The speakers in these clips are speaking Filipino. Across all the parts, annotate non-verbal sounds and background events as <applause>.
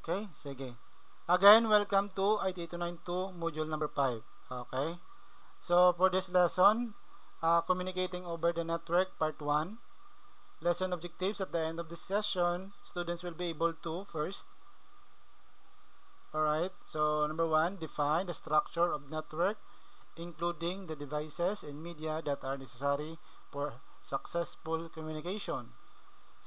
Okay, sige. Again, welcome to IT 292 module number 5. Okay. So, for this lesson, uh, communicating over the network part 1. Lesson objectives at the end of this session, students will be able to first Alright, so number 1, define the structure of network including the devices and media that are necessary for successful communication.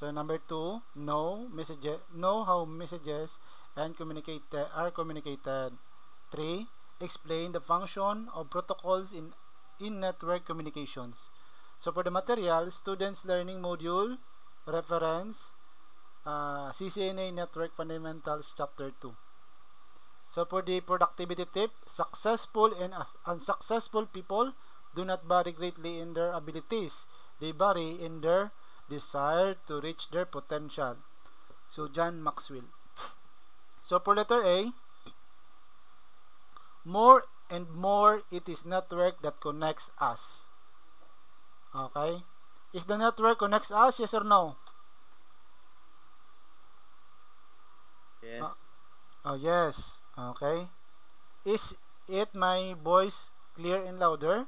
So number two, know messages, know how messages and communicate are communicated. Three, explain the function of protocols in in network communications. So for the material, students learning module reference uh, CCNA Network Fundamentals Chapter 2. So for the productivity tip, successful and unsuccessful people do not vary greatly in their abilities. They vary in their desire to reach their potential. So John Maxwell. So for letter A, more and more it is network that connects us. Okay? Is the network connects us? Yes or no? Yes. Uh, oh, yes. Okay. Is it my voice clear and louder?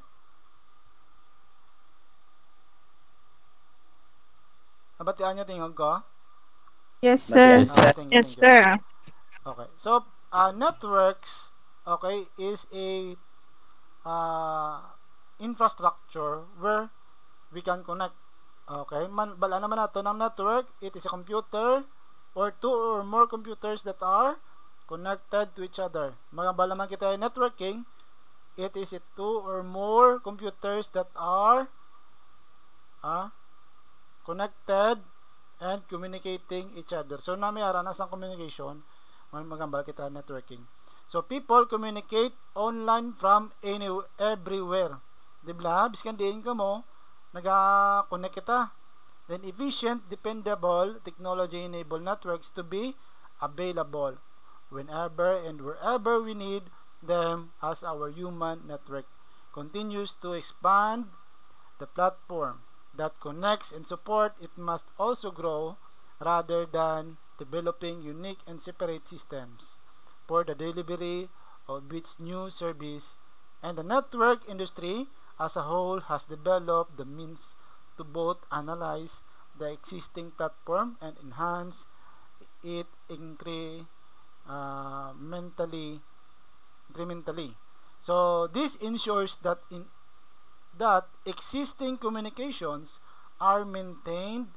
Nabatian niyo tingog ko? Yes, sir. Yes, thank you, Yes, thank you. sir. Okay. So, uh, networks, okay, is a uh, infrastructure where we can connect. Okay. Man, bala naman nato ng network, it is a computer or two or more computers that are connected to each other. Mga bala man kita yung networking, it is a two or more computers that are ah, connected and communicating each other. So, nami ara nasang communication, magambal kita networking. So, people communicate online from any, everywhere. Di ba? Biskan diin ka mo, naga-connect kita. Then, efficient, dependable, technology-enabled networks to be available whenever and wherever we need them as our human network continues to expand the platform that connects and support it must also grow rather than developing unique and separate systems for the delivery of its new service. And the network industry as a whole has developed the means to both analyze the existing platform and enhance it incre uh, mentally incrementally. So this ensures that in that existing communications are maintained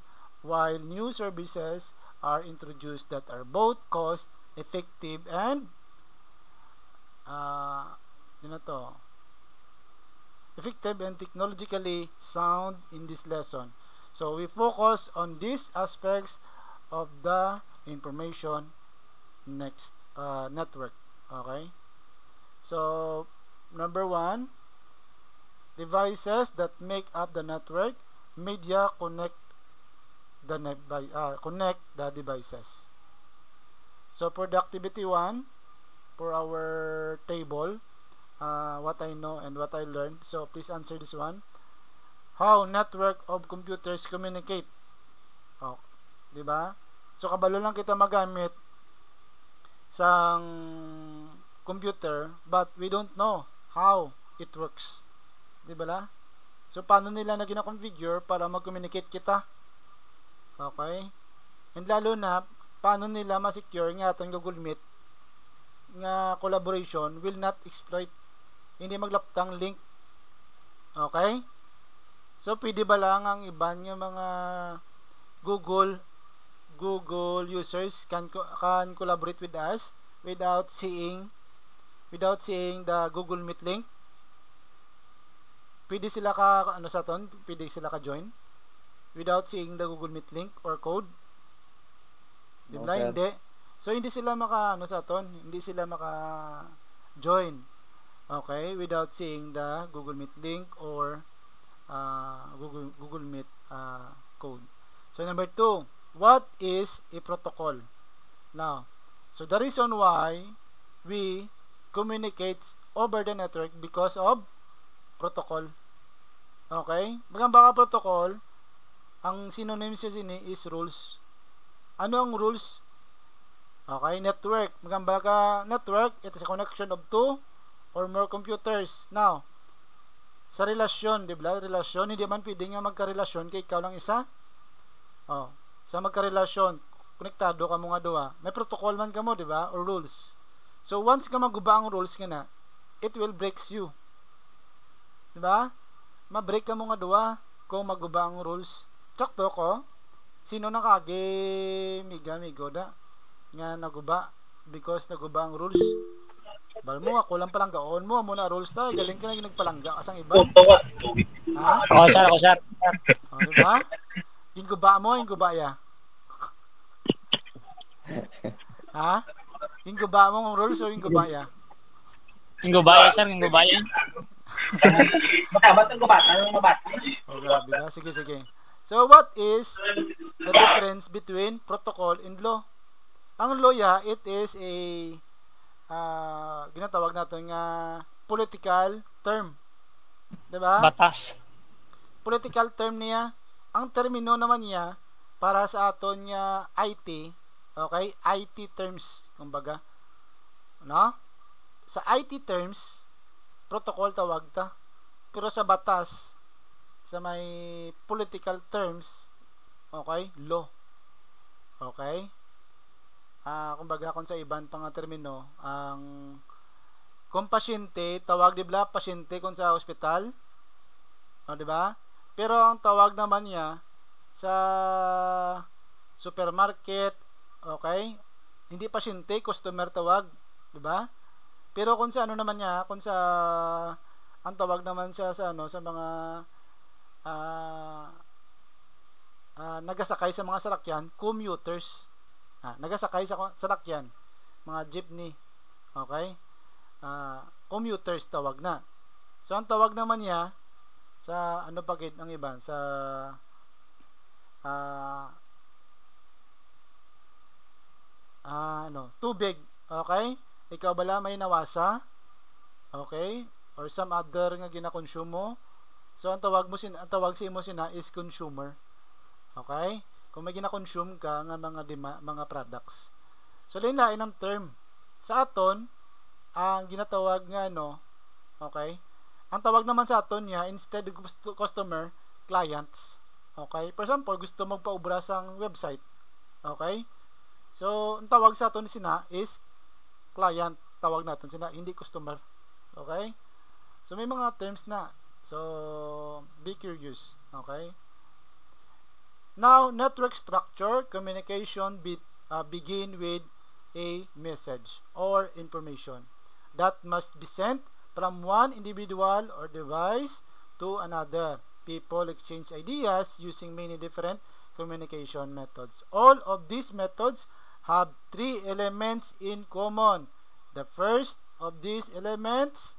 while new services are introduced that are both cost effective and uh, to effective and technologically sound in this lesson. So we focus on these aspects of the information next uh, network okay? So number one devices that make up the network media connect the net uh, connect the devices. So for the activity 1 for our table uh, what I know and what I learned. So please answer this one. How network of computers communicate. Oh, di ba? So kabalo lang kita magamit sang computer but we don't know how it works di ba so paano nila na gina-configure para mag-communicate kita? Okay. And lalo na paano nila ma-secure nga atong Google Meet nga collaboration will not exploit hindi maglaptang link. Okay? So pwede ba lang ang iban nga mga Google Google users can can collaborate with us without seeing without seeing the Google Meet link pwede sila ka ano sa ton pwede sila ka join without seeing the Google Meet link or code? Di ba? Okay. hindi. So hindi sila maka ano sa ton hindi sila maka join okay? Without seeing the Google Meet link or uh, Google Google Meet uh, code. So number two what is a protocol? Now so the reason why we communicate over the network because of protocol okay bagang baka protocol ang synonym siya sini is rules ano ang rules Okay, network. Magamba network, it is a connection of two or more computers. Now, sa relasyon, di ba? Relasyon, hindi man pwede nga magkarelasyon kay ikaw lang isa. Oh, sa magkarelasyon, konektado ka mo nga duha. May protocol man ka mo, di ba? Or rules. So, once ka maguba ang rules nga na, it will breaks you. Di ba? Ma-break ka mo nga duha kung maguba ang rules. Tsakto ko, sino nakage miga migo da? Nga naguba because naguba ang rules. Bal mo ako lang palang gaon mo mo na rules tayo. Galing ka na yung nagpalangga. Kasang iba? Ha? Ako, sir, ako, sir. o, diba? Yung guba mo yung guba ya? Ha? Yung guba mo ang rules o yung guba ya? Yung gubaya, sir, yung gubaya. <laughs> Matabat ang gubat. Anong mabat? o grabe ka sige sige so what is the difference between protocol and law ang law ya it is a ah ginatawag natin nga political term. 'Di ba? Batas. Political term niya. Ang termino naman niya para sa aton nga IT, okay? IT terms, kumbaga. No? Sa IT terms, protocol tawag ta. Pero sa batas, sa may political terms, okay? Law. Okay? ah kumbaga kung sa ibang pang termino ang kung pasyente tawag di ba pasyente kung sa ospital o di ba pero ang tawag naman niya sa supermarket okay hindi pasyente customer tawag di ba pero kung sa ano naman niya kung sa ang tawag naman siya sa ano sa mga ah ah, nagasakay sa mga sarakyan commuters Ah, nagasakay sa sasakyan, mga jeepney. Okay? Ah, commuters tawag na. So ang tawag naman niya sa ano pagit ang iba sa ah ah, ano, tubig. Okay? Ikaw bala may nawasa? Okay? Or some other nga ginakonsume mo? So ang tawag mo sin ang tawag sa imo sina is consumer. Okay? kung may gina-consume ka nga mga dima, mga products. So lain-lain ang term. Sa aton ang ginatawag nga no, okay? Ang tawag naman sa aton niya instead of customer, clients. Okay? For example, gusto magpaubra sa website. Okay? So, ang tawag sa aton sina is client. Tawag natin sina, hindi customer. Okay? So, may mga terms na. So, be curious. Okay? Now, network structure, communication be, uh, begin with a message or information that must be sent from one individual or device to another. People exchange ideas using many different communication methods. All of these methods have three elements in common. The first of these elements,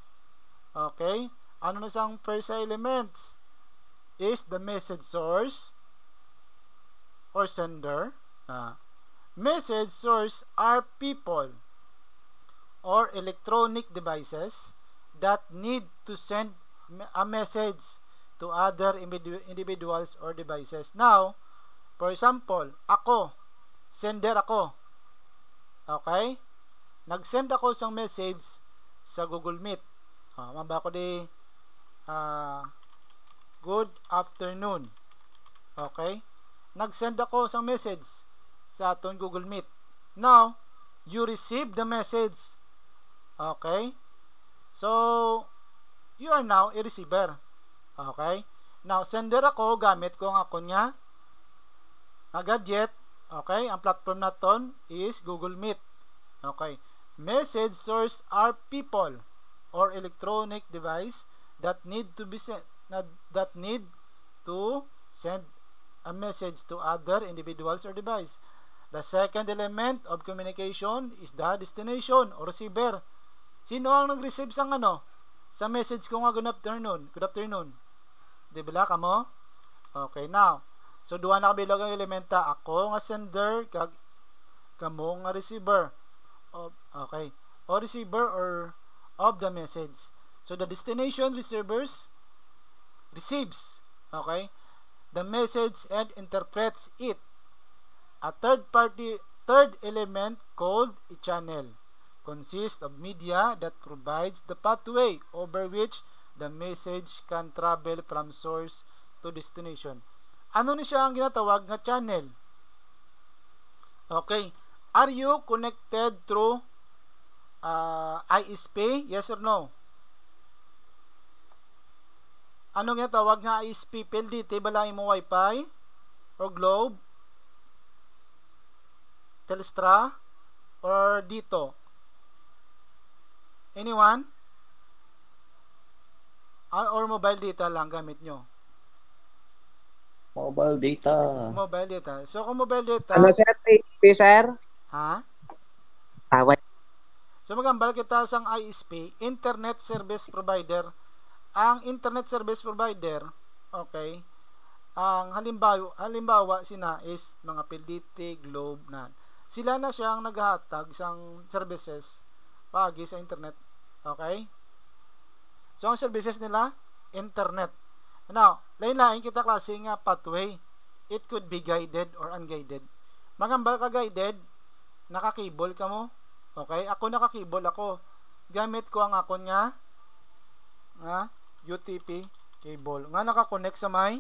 okay, ano na siyang first elements? Is the message source, or sender. Uh, message source are people or electronic devices that need to send a message to other individuals or devices. Now, for example, ako, sender ako. Okay? Nag-send ako ng message sa Google Meet. Uh, maba ko di uh, good afternoon. Okay? nag-send ako sa message sa aton Google Meet. Now, you receive the message. Okay? So, you are now a receiver. Okay? Now, sender ako gamit ko ang akon nga nga gadget. Okay? Ang platform na ton is Google Meet. Okay? Message source are people or electronic device that need to be sent that need to send a message to other individuals or device. The second element of communication is the destination or receiver. Sino ang nag-receive sa ano? Sa message ko nga good afternoon. Good afternoon. Di ba kamo? Okay, now. So, duha na kabilog ang elementa. Ako nga sender, kag kamo nga receiver. Of, okay. O receiver or of the message. So, the destination receivers receives. Okay the message and interprets it. A third party third element called a channel consists of media that provides the pathway over which the message can travel from source to destination. Ano ni siya ang ginatawag nga channel? Okay. Are you connected through uh, ISP? Yes or no? Ano nga tawag nga ISP? PLDT ba lang mo wifi? Or Globe? Telstra? Or dito? Anyone? Or- Or mobile data lang gamit nyo? Mobile data. Mobile data. So kung mobile data, Ano sir? TP sir? ha? Tawad. So magambal kita sang ISP, Internet Service Provider. Ang Internet Service Provider, okay, ang halimbawa, halimbawa sina is mga PLDT, Globe na. Sila na siyang naghahatag sang services pagi sa internet. Okay? So ang services nila, internet. Now, lain-lain kita klase nga pathway. It could be guided or unguided. Magambal ka guided, naka-cable ka mo, Okay? Ako nakakibol ako. Gamit ko ang akon nga nga UTP cable. Nga naka-connect sa may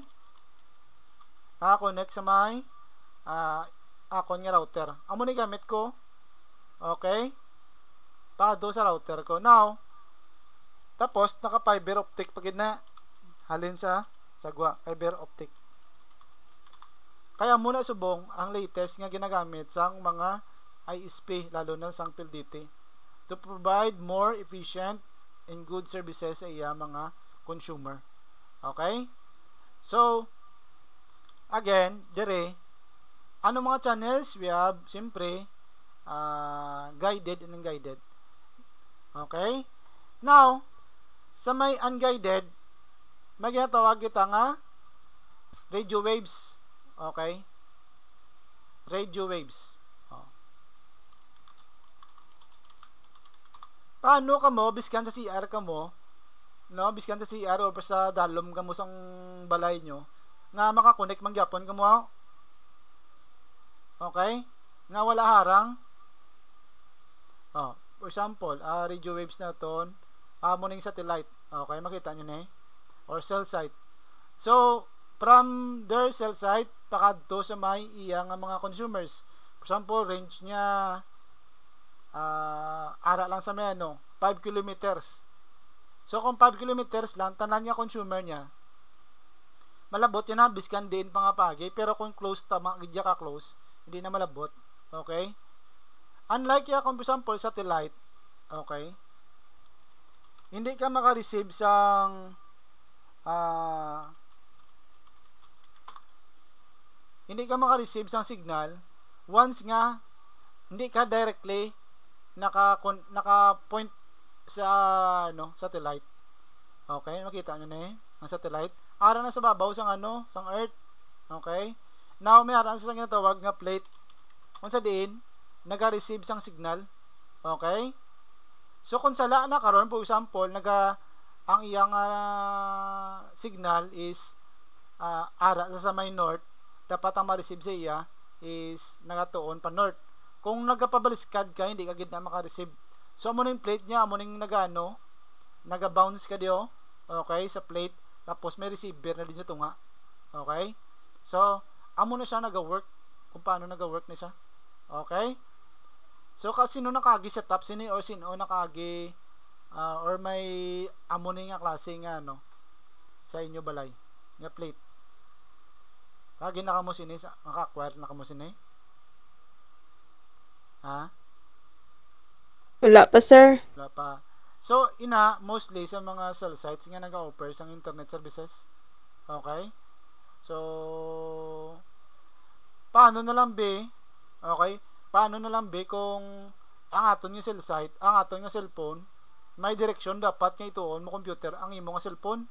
naka-connect sa may ah akon nga router. Amo ni gamit ko. Okay? Pado sa router ko. Now, tapos naka fiber optic pagid na halin sa sagwa fiber optic. Kaya muna subong ang latest nga ginagamit sa mga ISP lalo na sang PLDT to provide more efficient and good services sa iya mga consumer. Okay? So, again, dire, ano mga channels? We have, siyempre, uh, guided and unguided. Okay? Now, sa may unguided, may ginatawag kita nga radio waves. Okay? Radio waves. paano ka mo? Biskan sa CR ka mo? No? Biskan sa CR o sa dalom ka mo sang balay nyo? Nga makakonect man gyapon ka mo okay? Nga wala harang? Oh for example uh, radio waves na ton uh, morning satellite. Okay makita nyo na eh or cell site. So from their cell site pakadto sa may iya nga mga consumers. For example range niya uh, ara lang sa may ano 5 kilometers. So kung 5 kilometers lang tanan niya consumer niya. Malabot yun na biskan din pa nga pagi pero kung close tama gidya ka close hindi na malabot okay? Unlike ya kung example satellite okay? Hindi ka maka-receive sang uh, hindi ka maka-receive sang signal. Once nga hindi ka directly naka naka point sa ano satellite. Okay makita nyo na eh ang satellite. Ara na sa babaw sang ano sang earth. Okay? Now may ara sa ginatawag nga plate. Kung sa diin naga-receive sang signal. Okay? So kung sala na karon for example naga ang iyang uh, signal is uh, ara sa may north dapat ang ma-receive sa iya is nagatuon pa north. Kung nagapabaliskad ka hindi ka gid na maka-receive. So amo yung plate niya amo ning nagano naga-bounce ka dio okay sa plate tapos may receiver na din sa tunga okay? So amo na siya naga-work kung paano naga-work na siya okay? So kasi sino nakagi sa top sino or sino nakagi uh, or may amo nga klase nga ano sa inyo balay nga plate kagi na kamo sini sa maka-acquire na kamo sini Ha? Wala pa, sir. Wala pa. So, ina, mostly sa mga cell sites nga nag-offer sang internet services. Okay? So, paano na lang be? Okay? Paano na lang be kung ang aton nga cell site, ang aton nga cellphone, may direksyon dapat nga ituon mo computer ang imo nga cellphone.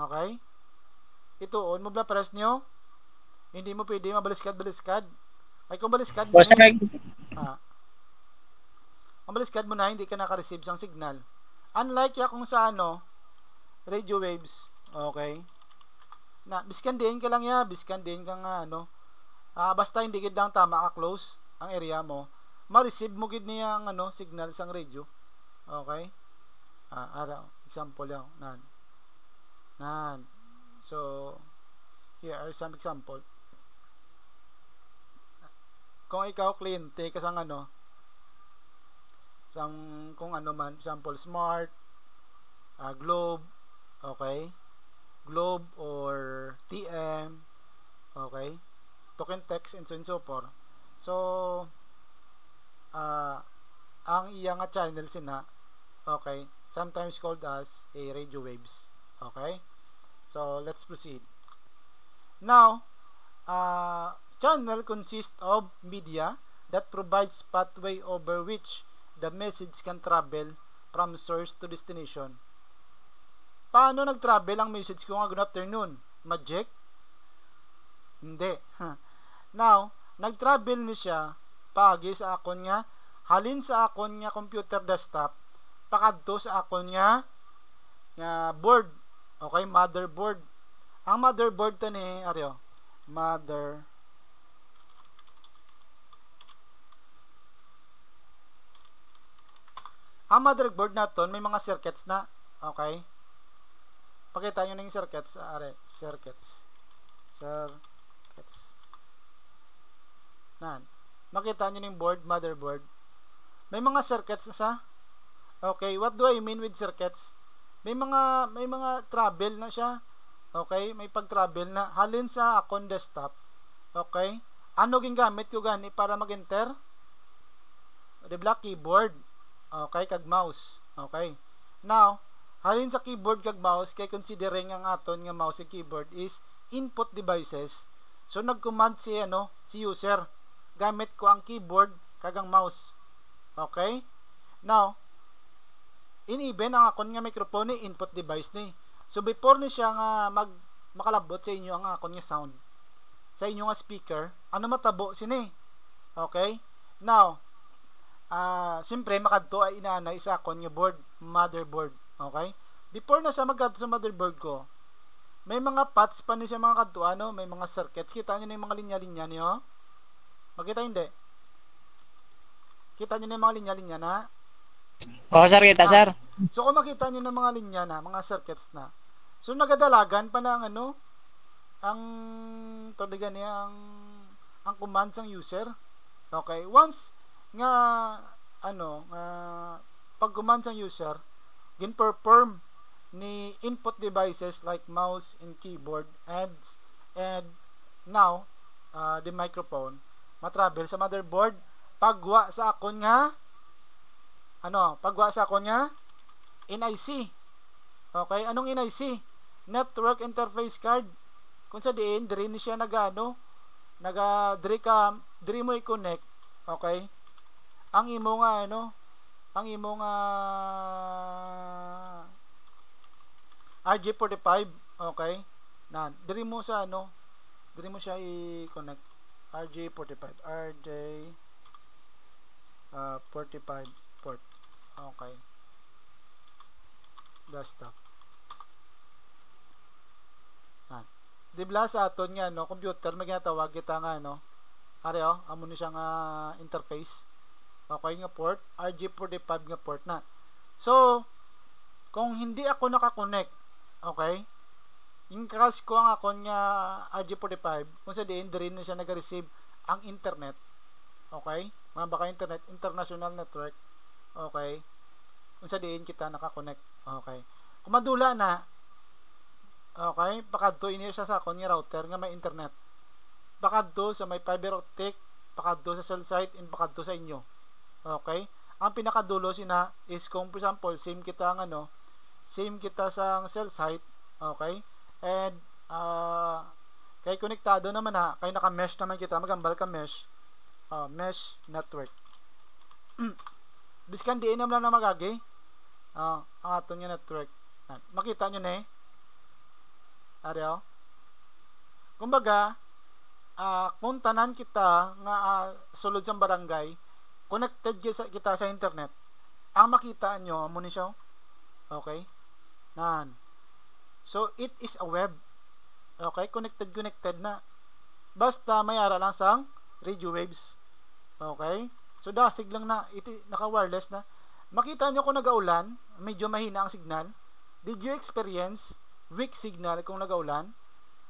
Okay? Ituon mo bla press nyo. Hindi mo pwede mabaliskad-baliskad. Ay kung baliskad mo, ah, ang baliskad mo na hindi ka naka-receive sang signal. Unlike ya kung sa ano, radio waves, okay? Na biskan din ka lang ya, biskan din ka nga ano. Ah, basta hindi gid lang tama ka close. ang area mo ma-receive mo gid niya ang ano signal sang radio okay? Ah ara example lang nan. Nan. So here are some example. Kung ikaw kliyente ka sang ano sang kung ano man example smart ah, globe okay? Globe or TM okay? Token text and so and so forth. So ah ang iya nga channel sina okay? Sometimes called as a radio waves. Okay? So let's proceed. Now uh, channel consists of media that provides pathway over which the message can travel from source to destination. Paano nag-travel ang message ko nga good afternoon? Magic? Hindi. Now nag-travel ni siya. Pagi sa akon nga halin sa akon nga computer desktop pakadto sa akon nga nga board. Okay motherboard. Ang motherboard to ni aryo mother ang motherboard naton may mga circuits na. Okay. Pakita nyo na yung circuits are. Circuits. Circuits. Nan makita nyo na yung board motherboard. May mga circuits na siya okay what do I mean with circuits? May mga may mga travel na siya. Okay may pag travel na. Halin sa akon desktop. Okay ano gingamit ko gani para mag-enter? The black keyboard. Okay kag mouse. Okay. Now halin sa keyboard kag mouse kay considering ang aton nga mouse ug keyboard is input devices. So nag-command si ano si user. Gamit ko ang keyboard kag ang mouse. Okay. Now in even ang akon nga microphone ni input device ni. So before ni siya nga mag makalabot sa inyo ang akon nga sound. Sa inyo nga speaker ano matabo sini okay? Now ah siyempre makadto ay inaanay sa akon nga board motherboard. Okay? Before na siya magkadto sa motherboard ko may mga paths pa ni siya mga kadto. Ano? May mga circuits. Kita niyo na yung mga linya-linya niyo? Makita hindi? Kita niyo na yung mga linya-linya na Oo, sir, kita, sir. So kung makita nyo ng mga linya na, mga circuits na. So nagadalagan pa na ang ano, ang tawag niya ang ang commands ng user. Okay, once nga ano, nga pag commands ng user, gin-perform ni input devices like mouse and keyboard and and now uh, the microphone matravel sa motherboard pagwa sa akon nga ano, pagwa sa ako niya, NIC. Okay, anong NIC? Network Interface Card. Kung sa diin, diri ni siya nagano, naga diri ka, diri i-connect. Okay? Ang imo nga ano, ang imo nga RJ45, okay? Na, diri mo sa ano, diri mo siya i-connect. RJ45, RJ uh, 45 port. Okay. Desktop. Ah. Dibla sa aton nga no, computer may ginatawag kita nga no. Are oh, amo ni siya nga interface. Okay nga port, RJ45 nga port na. So, kung hindi ako naka-connect, okay? Yung crash ko ang akon nga RJ45, kung sa diin diri na siya nag-receive ang internet. Okay? Mga baka internet, international network Okay. Kung sa diin kita naka-connect. Okay. Kung madula na, okay, pakadto ini siya sa akong router nga may internet. Pakadto sa may fiber optic, pakadto sa cell site, and pakadto sa inyo. Okay. Ang pinakadulo sina is kung for example, same kita ang ano, same kita sa cell site, okay? And uh, kay konektado naman ha, kay naka-mesh naman kita, magambal ka mesh. Uh, mesh network. <clears throat> biskan di inam lang na magagi ah ang aton nga network. Makita nyo na eh. Ariyo kumbaga ah, kung tanan kita nga ah, sulod sa barangay connected kita, sa internet ang makita nyo amo ni siya okay? Nan so it is a web. Okay? Connected connected na. Basta may ara lang sang radio waves. Okay? So dasig lang na iti naka-wireless na. Makita nyo kung nagaulan, medyo mahina ang signal. Did you experience weak signal kung nagaulan?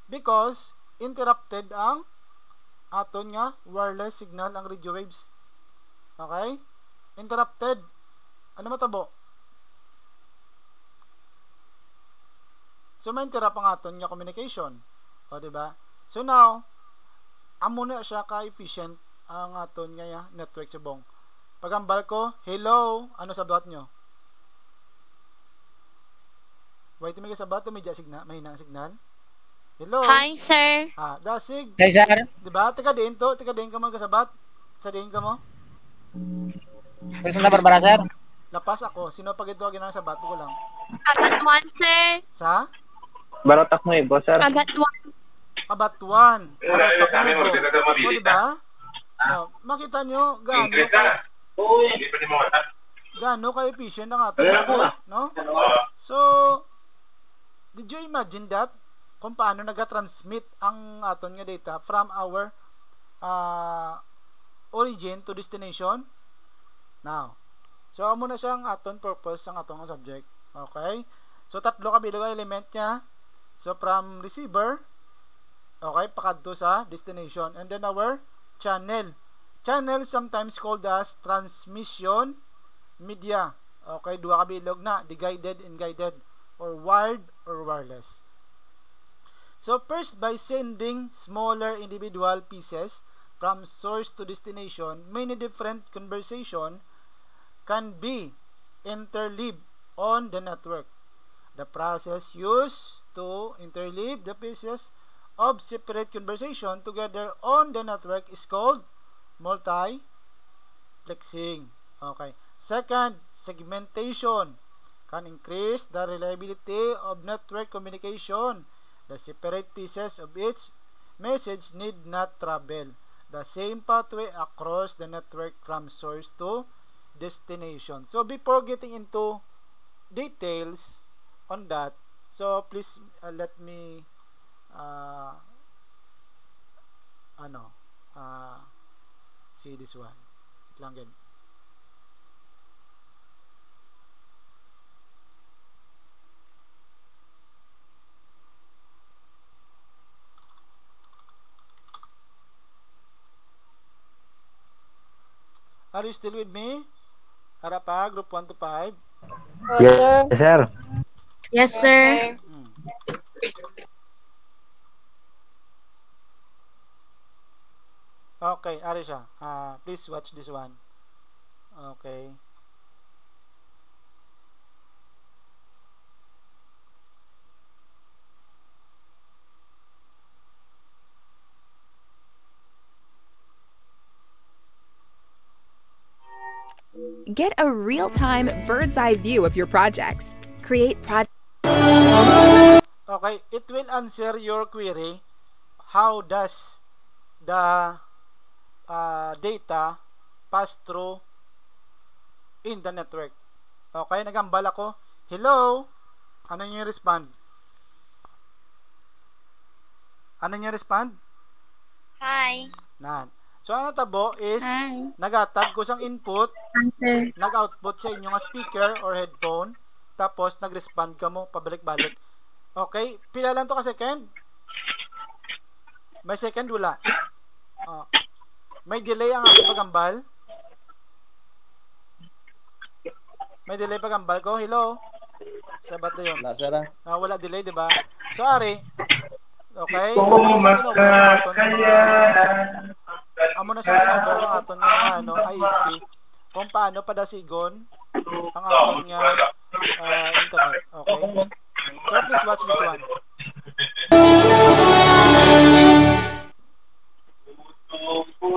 Because interrupted ang aton nga wireless signal ang radio waves. Okay? Interrupted. Ano matabo? So may interrupt ang aton nga communication. O di ba? So now, amo na siya ka efficient ang aton nga ya, network sa bong. Pagambal ko, hello, ano sabat nyo? Wait, may sabat may signal, may nang signal. Hello. Hi, sir. Ah, dasig. Hi, sir. Di ba? Taga din to, taga din ka man kasabat. Sa din ka mo. Gusto na barbara, sir? Lapas ako. Sino pag ito ginang sabat ko lang. Kagat one, sir. Sa Barotak mo eh, boss, sir. Kagat one. kabatuan. Kabatuan. O, di No, makita nyo gaano ka, gaano ka efficient ang ating network, no? So, did you imagine that? Kung paano nag-transmit ang aton nga data from our uh, origin to destination? Now, so amo na siya ang aton purpose ang atong subject. Okay? So tatlo ka bilog element niya. So from receiver, okay, pakadto sa destination. And then our channel. Channel sometimes called as transmission media. Okay, duha ka bilog na, the guided and guided or wired or wireless. So first by sending smaller individual pieces from source to destination, many different conversation can be interleaved on the network. The process used to interleave the pieces of separate conversation together on the network is called multiplexing. Okay. Second, segmentation can increase the reliability of network communication. The separate pieces of each message need not travel the same pathway across the network from source to destination. So before getting into details on that, so please uh, let me uh, ano uh, see this one. Wait lang gan. Are you still with me? Harap pa, group 1 to 5. Yes, sir. Yes, sir. Okay, ari siya. Ah, please watch this one. Okay. Get a real time bird's eye view of your projects. Create project. Okay, it will answer your query. How does the uh, data pass through in the network? Okay, nagambal ako. Hello? Ano yung respond? Ano yung respond? Hi. Nan. So, ano tabo is Hi. nagatag ko sang input, nag-output sa inyo nga speaker or headphone, tapos nag-respond ka mo pabalik-balik. Okay, pila lang to ka second? May second wala. Oh. May delay ang aking pagambal. May delay pagambal ko. Hello. Sabat na yun. Wala, sir. ah. Wala delay, di ba? So, ari. Okay. Amo na siya kinobra sa aton ng mga amo na siya kinobra sa aton ng mga ano, ISP kung paano padasigon ang aton nga ah, internet. Okay. So, please watch this one. The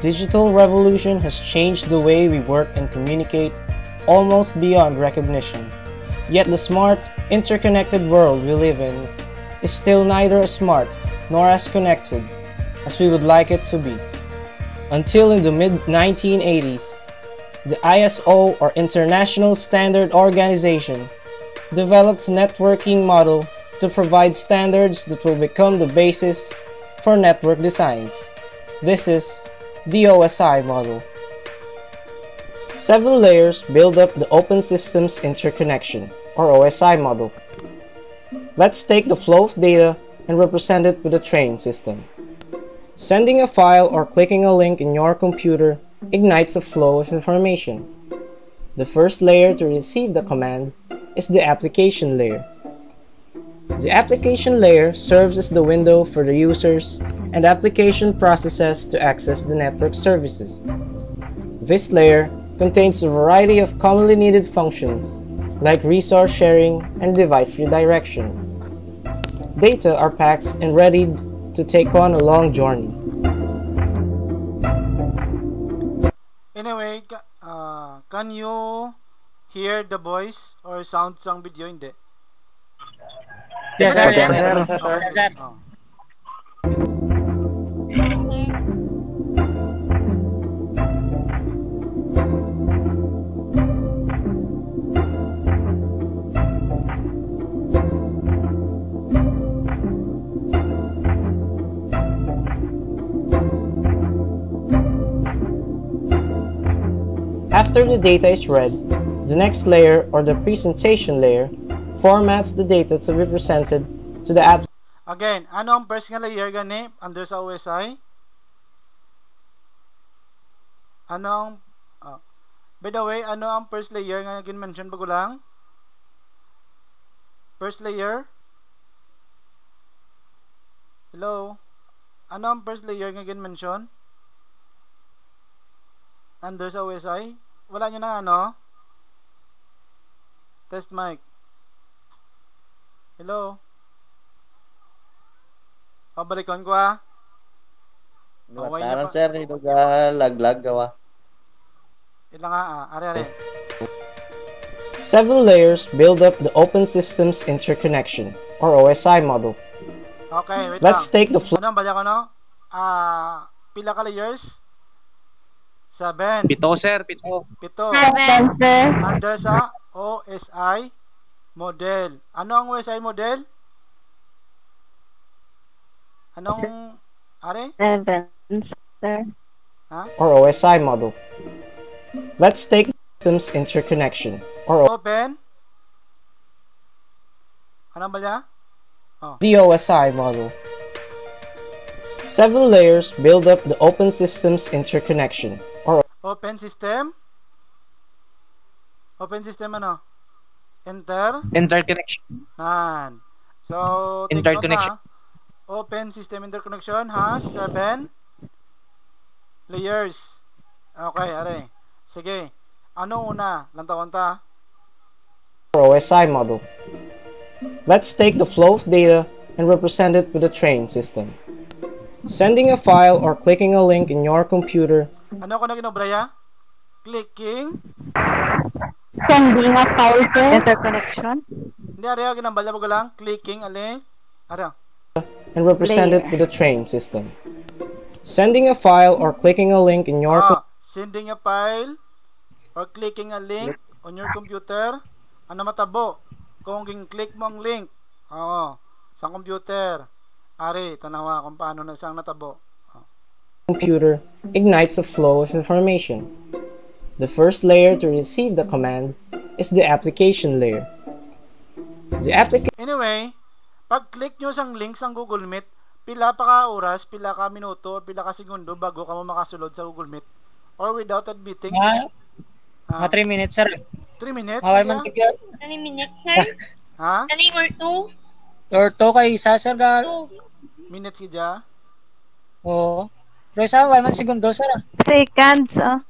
digital revolution has changed the way we work and communicate almost beyond recognition. Yet the smart, interconnected world we live in is still neither as smart nor as connected as we would like it to be. Until in the mid 1980s, the ISO or International Standard Organization developed networking model to provide standards that will become the basis for network designs. This is the OSI model. Seven layers build up the Open Systems Interconnection or OSI model. Let's take the flow of data and represent it with a train system. Sending a file or clicking a link in your computer ignites a flow of information. The first layer to receive the command is the application layer. The application layer serves as the window for the users and application processes to access the network services. This layer contains a variety of commonly needed functions like resource sharing and device redirection. Data are packed and ready to take on a long journey. Anyway, ka- ah, can you hear the voice or sound sang video? Hindi. Yes, sir. Yes, sir. Sir, Okay. Yes, sir. Oh. After the data is read, the next layer or the presentation layer formats the data to be presented to the app Again, ano ang first nga layer gani under sa OSI? Ano ang ah, By the way, ano ang first layer nga gin-mention bago lang? First layer? Hello? Ano ang first layer nga gin-mention? Under sa OSI? Wala nyo na ano? Test mic. Hello? Pabalikan ko ah. Okay na pa. sir, ito ka laglag gawa. Ito nga ah. Are, are. Seven layers build up the Open Systems Interconnection or OSI model. Okay, wait Let's lang. take the flow. Ano bala ko no? Ah, pila ka layers? Seven. Pito, sir. Pito. Pito. Seven, sir. Under sa OSI model. Ano ang OSI model? Anong are? Seven, sir. Huh? or OSI model. Let's take systems interconnection or Open. Ano ba niya? Oh. the OSI model. Seven layers build up the Open Systems Interconnection or Open system. Open system ano? Enter. Interconnection. Nan. So, Interconnection. na, Open System Interconnection has seven layers. Okay, are. Sige. Ano una? Lantawan ta. OSI model. Let's take the flow of data and represent it with a train system. Sending a file or clicking a link in your computer Ano ko na ginobraya? Clicking. Sending a file, sir. Interconnection. Hindi, are. Ginambala mo ko lang. Clicking a link. Are. and represent it with a train system. Sending a file or clicking a link in your Ah, sending a file or clicking a link on your computer. Ano matabo? Kung ging-click mo ang link. Oo. Sa computer. Ari, tanawa kung paano na siyang natabo. Computer ignites a flow of information. The first layer to receive the command is the application layer. The application Anyway, pag click nyo sang link sang Google Meet, pila pa ka oras, pila ka minuto, pila ka segundo bago ka mo makasulod sa Google Meet. Or without admitting, Mga, ah, mga 3 minutes, sir. 3 minutes? Kaya? man tigya. Any minute, sir? <laughs> Ha? Any or two? Or to kay isa, sir. Ga, Two. Minutes kaya? oo. Pero isa, way man segundo, sir. ah. Seconds, oh.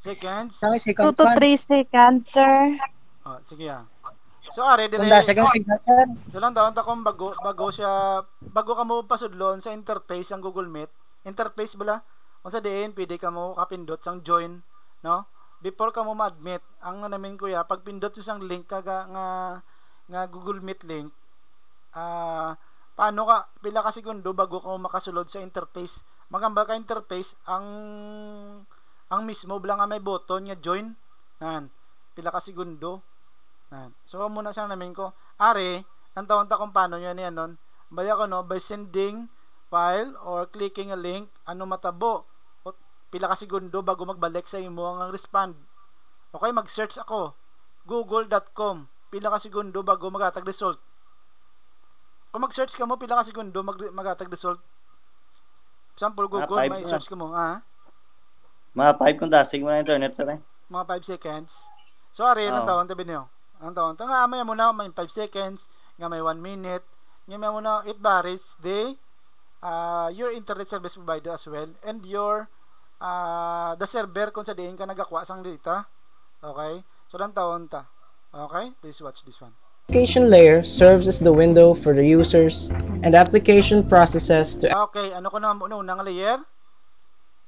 Seconds? Sa may 2 second to man. 3 seconds, sir. Oh, sige ah. So, ari, dire, Kung second signal, sir. So lang ta kung bago bago siya bago ka mo pasudlon sa interface ang Google Meet. Interface bala unsa diin pwede ka mo kapindot sang join, no? Before ka mo ma-admit, ang namin kuya pag pindot sa sang link ka ga- nga nga Google Meet link ah paano ka pila ka segundo bago ka makasulod sa interface magamba ka interface ang ang mismo bala nga may button nga join. Nan pila ka segundo. Nan so muna sa namin ko are ang taon ta kung paano yan yan nun? Baya ko no? By sending file or clicking a link ano matabo? O pila ka segundo bago magbalik sa imo ang respond. Okay mag-search ako. Google.com pila ka segundo bago magatag result. Kung mag-search ka mo pila ka segundo mag magatag result sample Google may na. search ka mo ah Mga 5 kung dasig mo na internet, sir. eh. mga 5 seconds. Sorry Oo. ilang taon tabi niyo? Ang taon ta nga may muna may 5 seconds nga may 1 minute. Nga may muna it varies. The uh, your internet service provider as well and your uh, the server kung sa diin ka nagakuha sang data. Okay? So lang taon ta? Okay? Please watch this one application layer serves as the window for the users and application processes to Okay, ano ko na una unang layer?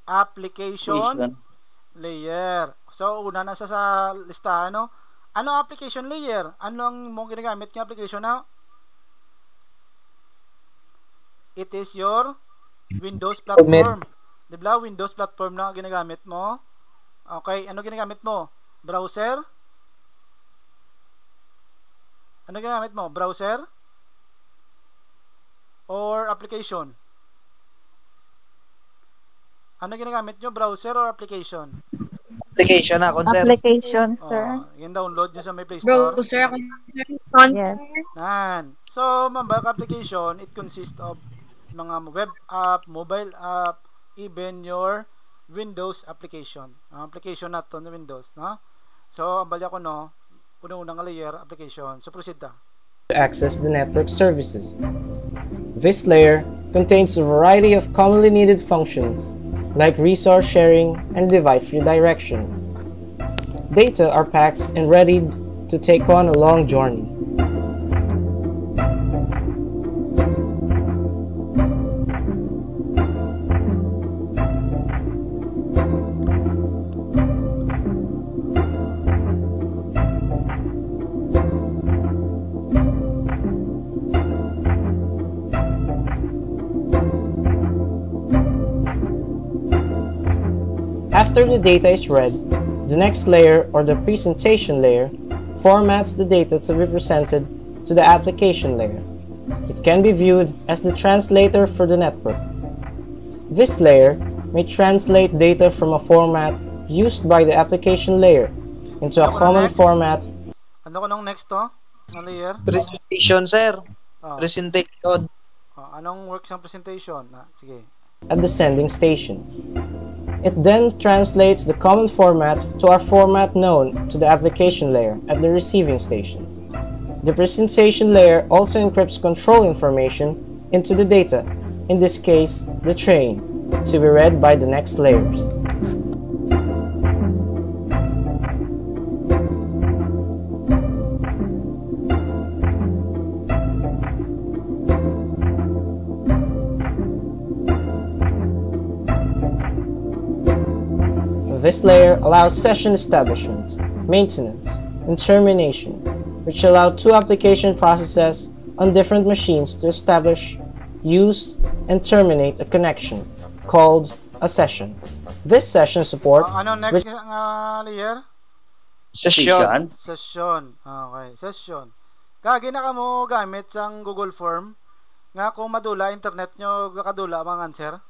Application layer. So, una na sa sa listahan, no? Ano application layer? Ano ang mong ginagamit ng application na? It is your Windows platform. Di ba? Windows platform na ang ginagamit mo. Okay, ano ginagamit mo? Browser? Ano ginagamit mo? Browser? Or application? Ano ginagamit nyo? Browser or application? Application ako, sir. Application, sir. Oh, yung download nyo sa may Play Store. Browser ako, sir. Yes. Yan. So, Mambak application, it consists of mga web app, mobile app, even your Windows application. Ang application na to na Windows, no? So, ang balya ko no, unang-unang layer application. So, proceed ta. access the network services. This layer contains a variety of commonly needed functions, like resource sharing and device redirection. Data are packed and ready to take on a long journey. After the data is read, the next layer or the presentation layer formats the data to be presented to the application layer. It can be viewed as the translator for the network. This layer may translate data from a format used by the application layer into a common format Ano ko nung next to? Ang layer? Presentation, sir. Oh, Presentation. oh, anong works ng presentation? Ah, sige. at the sending station. It then translates the common format to our format known to the application layer at the receiving station. The presentation layer also encrypts control information into the data, in this case, the train, to be read by the next layers. This layer allows session establishment, maintenance, and termination, which allow two application processes on different machines to establish, use, and terminate a connection, called a session. This session support Oh, ano next nga uh, layer? Session. Session. Okay, session. Kagi na ka mo gamit sang Google Form nga kung madula internet nyo kakadula mga answer.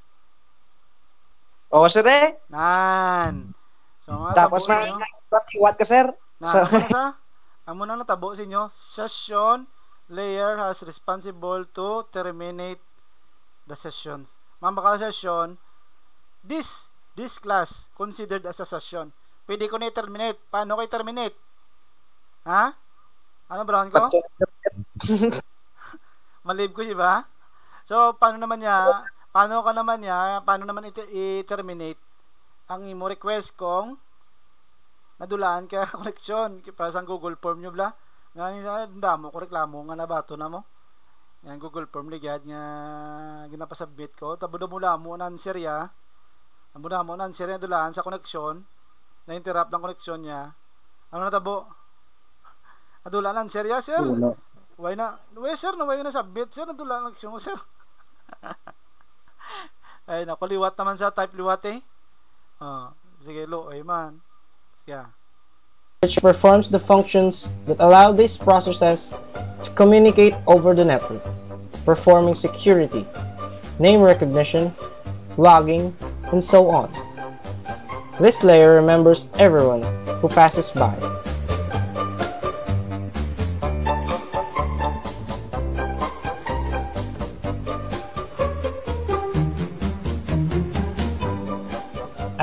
Oo, sir eh. Nan. So, mga Tapos tabo may iwat ka, sir. Na, So- <laughs> na sa? Amo na natabo sa inyo. Session layer has responsible to terminate the session. Mamba ka session, this this class considered as a session. Pwede ko na i-terminate. Paano ko i-terminate? Ha? Ano brown ko? <laughs> Malib ko, di ba? So, paano naman niya, paano ka naman niya, paano naman i- i-terminate? Ang imo request kung nadulaan ka <laughs> koneksyon para sa Google Form nyo bla. Nga damo ko reklamo nga nabato na mo. Yan Google Form ligad nga ginapasubmit ko. Tabo do mula mo nan serya amo na mo nan serya dulaan sa koneksyon. Na interrupt ng koneksyon niya. Ano na tabo <laughs> Adula nan serya sir? Uno. Why na? Why sir, na why na submit sir, nadula ang mo sir. <laughs> ay naku, liwat naman siya, type liwat eh. Ah, sige, lo, ay man. Yeah. which performs the functions that allow these processes to communicate over the network, performing security, name recognition, logging, and so on. This layer remembers everyone who passes by.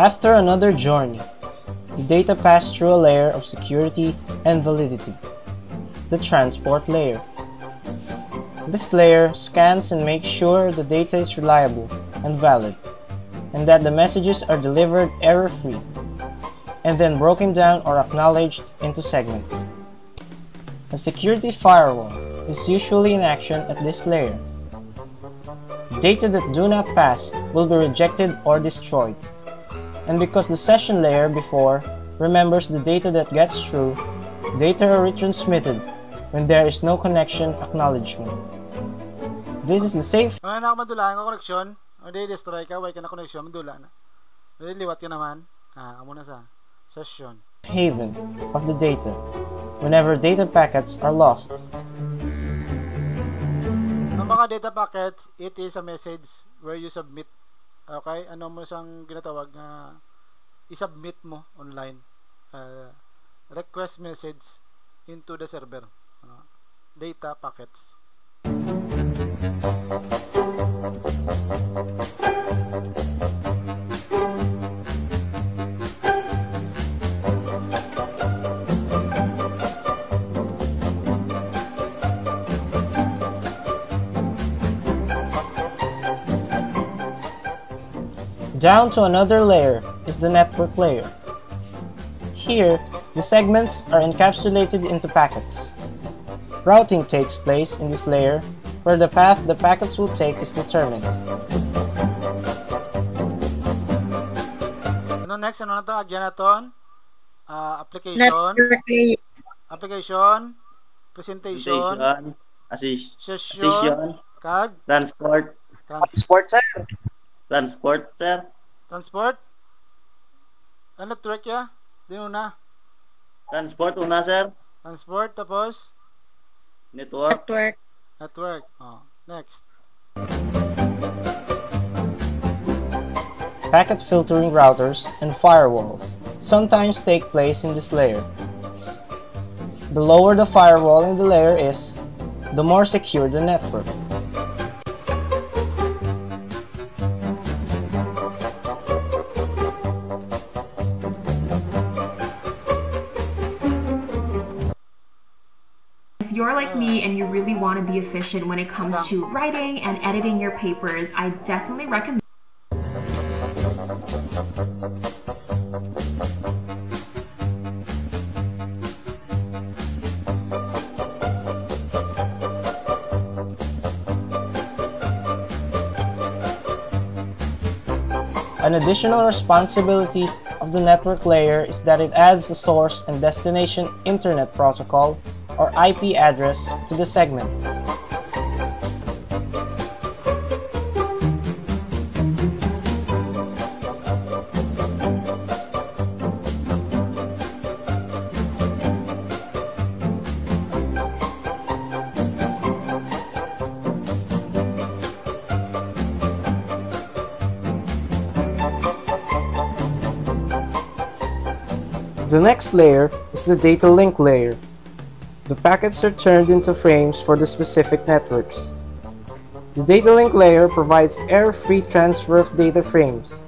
After another journey, the data pass through a layer of security and validity, the transport layer. This layer scans and makes sure the data is reliable and valid, and that the messages are delivered error-free, and then broken down or acknowledged into segments. A security firewall is usually in action at this layer. Data that do not pass will be rejected or destroyed and because the session layer before remembers the data that gets through, data are retransmitted when there is no connection acknowledgement. This is the safe Ano na ako madula ang connection? O di destroy ka, why ka na connection, madula na. Liwat ka naman. Ah, amo na sa session. haven of the data whenever data packets are lost. Ang mga data packets, it is a message where you submit. Okay? Ano mo siyang ginatawag na i-submit mo online. Uh, request message into the server. Ano? data packets. Down to another layer is the network layer. Here, the segments are encapsulated into packets. Routing takes place in this layer where the path the packets will take is determined. Ano next? Ano na to? Agyan na to? Ah, application. Application. Presentation. Station, assist, Session. session, Kag. transport, Trans- sir. transport, sir. Transport. Ano network ya? Di una. Transport, una, sir. Transport. Tapos. Network, Network. Network. Oh, next. Packet filtering routers and firewalls sometimes take place in this layer. The lower the firewall in the layer is, the more secure the network. You're like me and you really want to be efficient when it comes to writing and editing your papers, I definitely recommend. An additional responsibility of the network layer is that it adds a source and destination internet protocol or IP address to the segments. The next layer is the data link layer. The packets are turned into frames for the specific networks. The data link layer provides error-free transfer of data frames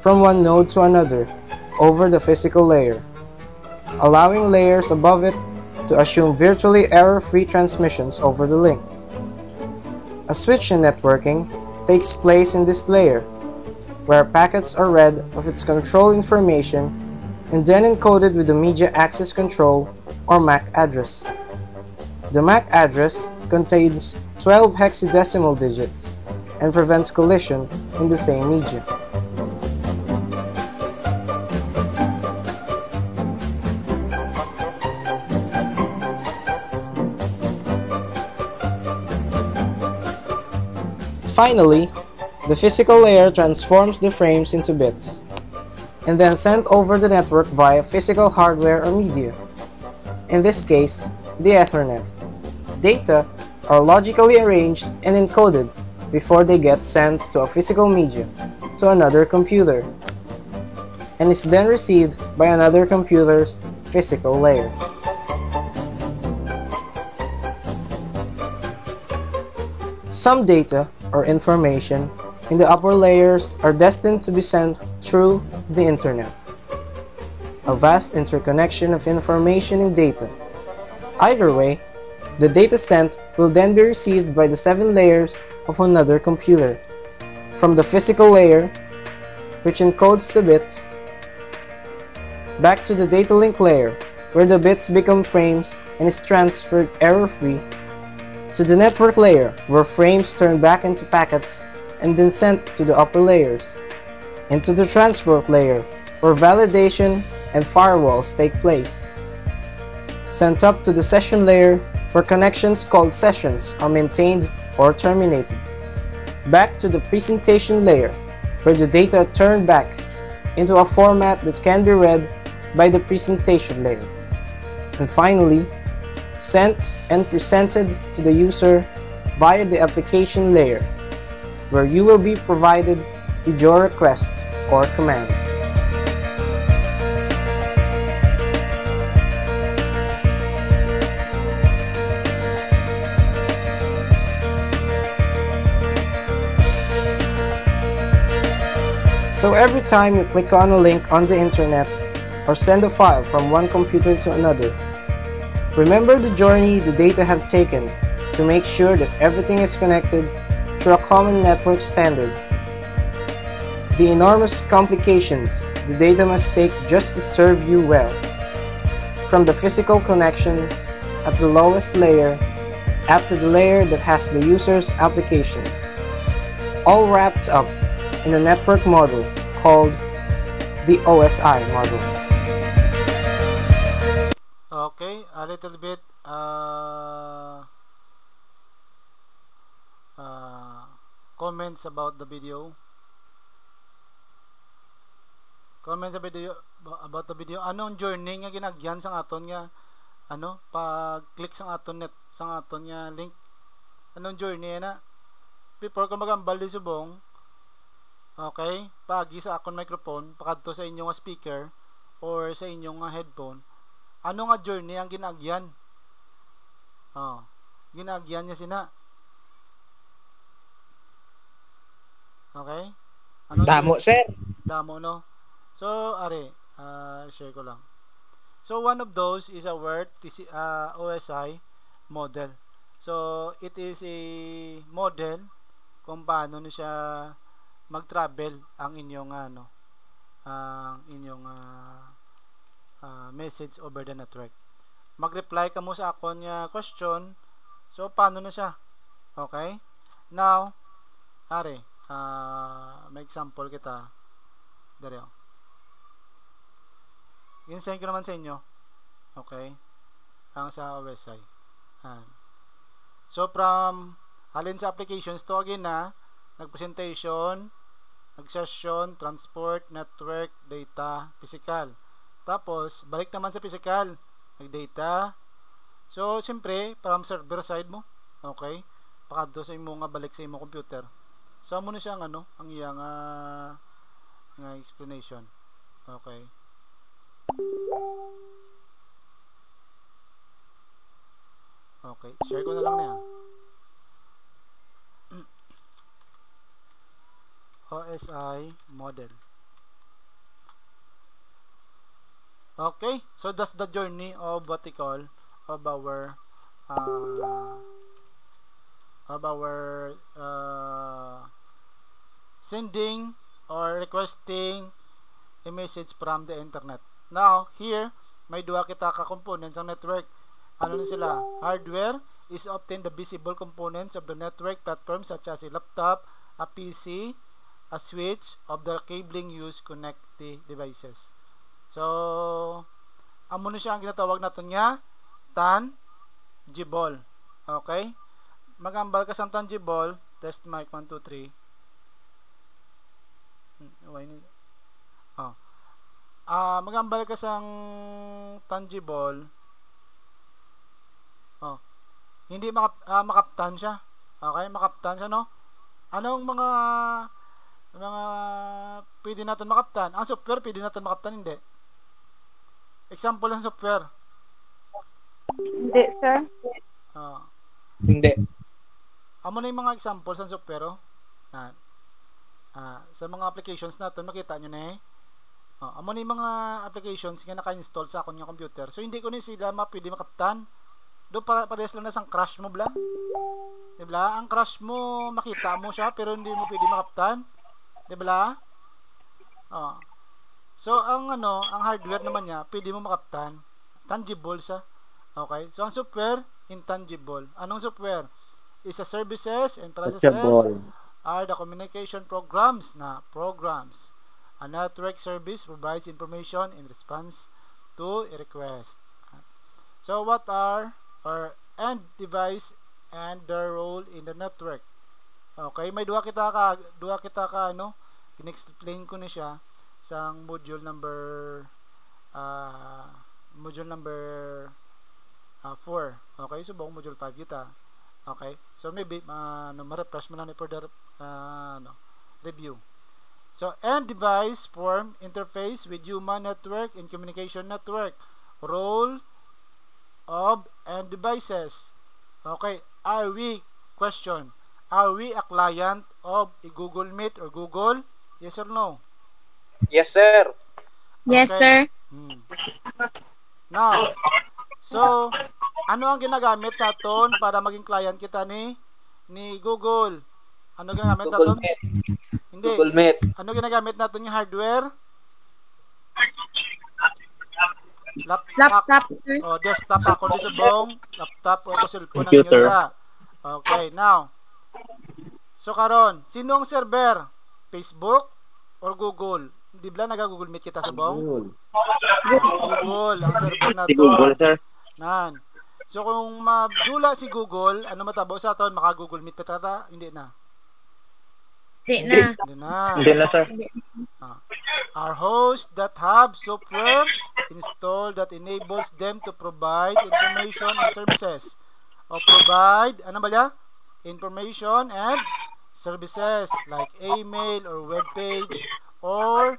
from one node to another over the physical layer, allowing layers above it to assume virtually error-free transmissions over the link. A switch in networking takes place in this layer, where packets are read of its control information and then encoded with the media access control or MAC address. The MAC address contains 12 hexadecimal digits and prevents collision in the same media. Finally, the physical layer transforms the frames into bits, and then sent over the network via physical hardware or media. In this case, the Ethernet. Data are logically arranged and encoded before they get sent to a physical media to another computer, and is then received by another computer's physical layer. Some data or information in the upper layers are destined to be sent through the internet. A vast interconnection of information and data. Either way, the data sent will then be received by the seven layers of another computer. From the physical layer, which encodes the bits, back to the data link layer, where the bits become frames and is transferred error-free to the network layer where frames turn back into packets and then sent to the upper layers, into the transport layer where validation and firewalls take place, sent up to the session layer where connections called sessions are maintained or terminated, back to the presentation layer where the data are turned back into a format that can be read by the presentation layer, and finally sent and presented to the user via the application layer, where you will be provided with your request or command. So every time you click on a link on the internet or send a file from one computer to another, Remember the journey the data have taken to make sure that everything is connected through a common network standard. The enormous complications the data must take just to serve you well. From the physical connections at the lowest layer up to the layer that has the user's applications, all wrapped up in a network model called the OSI model. Okay, a little bit uh, uh, comments about the video. Comments sa video about the video. Anong journey nga ginagyan sa aton nga ano pag click sa aton net sa aton nga link. Anong journey na? Before ko magambal di subong. Okay, pagi sa akon microphone pakadto sa inyong speaker or sa inyong headphone ano nga journey ang ginagyan? Oh, ginagyan niya sina. Okay? Ano Damo, sir. Damo, no? So, are, uh, share ko lang. So, one of those is a word, uh, OSI model. So, it is a model kung paano na siya mag-travel ang inyong ano, ang inyong uh, uh, message over the network. Mag-reply ka mo sa akon nga question. So, paano na siya? Okay? Now, are, uh, may example kita. Dari oh. Ginsend ko naman sa inyo. Okay? Ang sa website. Han. So, from halin sa applications to again na, nag-presentation, nag-session, transport, network, data, physical. Tapos, balik naman sa physical. Nag-data. So, siyempre, from server side mo. Okay? Pakadto sa imo nga balik sa imo computer. So, mo na siya ang ano, ang iyang uh, nga explanation. Okay. Okay, share ko na lang niya. OSI model. Okay, so that's the journey of what we call of our uh, of our uh, sending or requesting a message from the internet. Now, here, may duha kita ka components ng network. Ano na sila? Hardware is often the visible components of the network platform such as a laptop, a PC, a switch of the cabling used connect the devices. So, amo na siya ang ginatawag naton nga tangible. Okay? Magambal ka sa tangible, Test mic 1, 2, 3. Hmm, Why ni? Oh. Ah, magambal ka sang tangible. Oh. Hindi makap ah, makaptan siya. Okay, makaptan siya, no? Anong mga mga pwede natin makaptan? Ang software pwede natin makaptan, hindi. Example ng software. Hindi, sir. Ah. Hindi. Amo na yung mga examples ng software, oh. Ah. Ah, sa mga applications natin, makita nyo na eh. Oh, amo na yung mga applications nga naka-install sa akong computer. So, hindi ko ni sila ma pwede makaptan. Do para parehas lang na sang crash mo bla. Diba? Ang crash mo, makita mo siya, pero hindi mo pwede makaptan. Diba? Oh. So, ang ano, ang hardware naman niya, pwede mo makaptan. Tangible siya. Okay? So, ang software, intangible. Anong software? Is a services and processes are the communication programs na programs. A network service provides information in response to a request. So, what are or end device and their role in the network? Okay, may duha kita ka, duha kita ka ano, in-explain ko na siya sa module number uh, module number uh, 4. Okay, so buong module 5 kita. Okay, so maybe uh, ano, ma-refresh mo lang for the uh, ano, review. So, end device form interface with human network and communication network. Role of end devices. Okay, are we, question, are we a client of Google Meet or Google? Yes or no? Yes, sir. Yes, Okay. sir. Hmm. Now, so, ano ang ginagamit natin para maging client kita ni ni Google? Ano ginagamit Google natin? Meet. Hindi. Google Meet. Ano ginagamit natin yung hardware? Laptop. Laptop, sir. O, desktop ako di subong. Laptop o cellphone ang Computer. inyo dira. Okay, now. So, karon, sino ang server? Facebook or Google? Di ba naga-Google Meet kita subong? Google. Ang server na Si to. Google, sir. Nan. So kung madula si Google, ano matabo sa aton maka Google Meet pa tata? Hindi na. Hindi na. Hindi na. Hindi na, sir. Are hosts that have software installed that enables them to provide information and services. O provide, ano ba ya? Information and services like email or web page or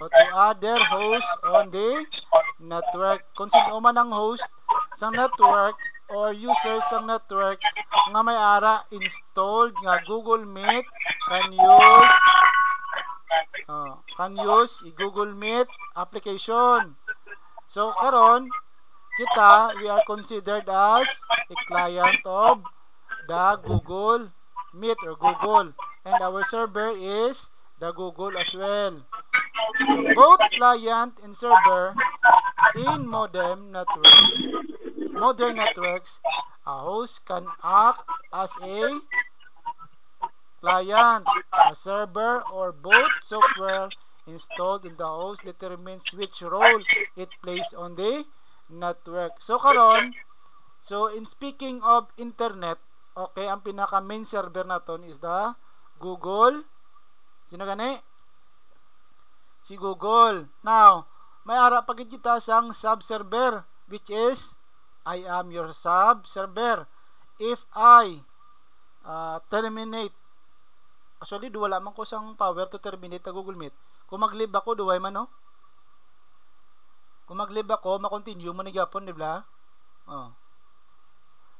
to other hosts on the network. Kung sino man ang host sa network or users sa network nga may ara installed nga Google Meet can use Oh, can use Google Meet application. So karon kita we are considered as a client of the Google Meet or Google and our server is the Google as well. Both client and server in modem networks, modern networks, a host can act as a client, a server, or both software installed in the host determines which role it plays on the network. So karon, so in speaking of internet, okay, ang pinaka main server naton is the Google. Sino gani? Si Google. Now, may ara pa sang sub-server which is I am your sub-server. If I uh, terminate Actually, duwala man ko sang power to terminate sa Google Meet. Kung mag-leave ako, duway man, no? Kung mag-leave ako, ma-continue mo ni Gapon, di ba? Oh.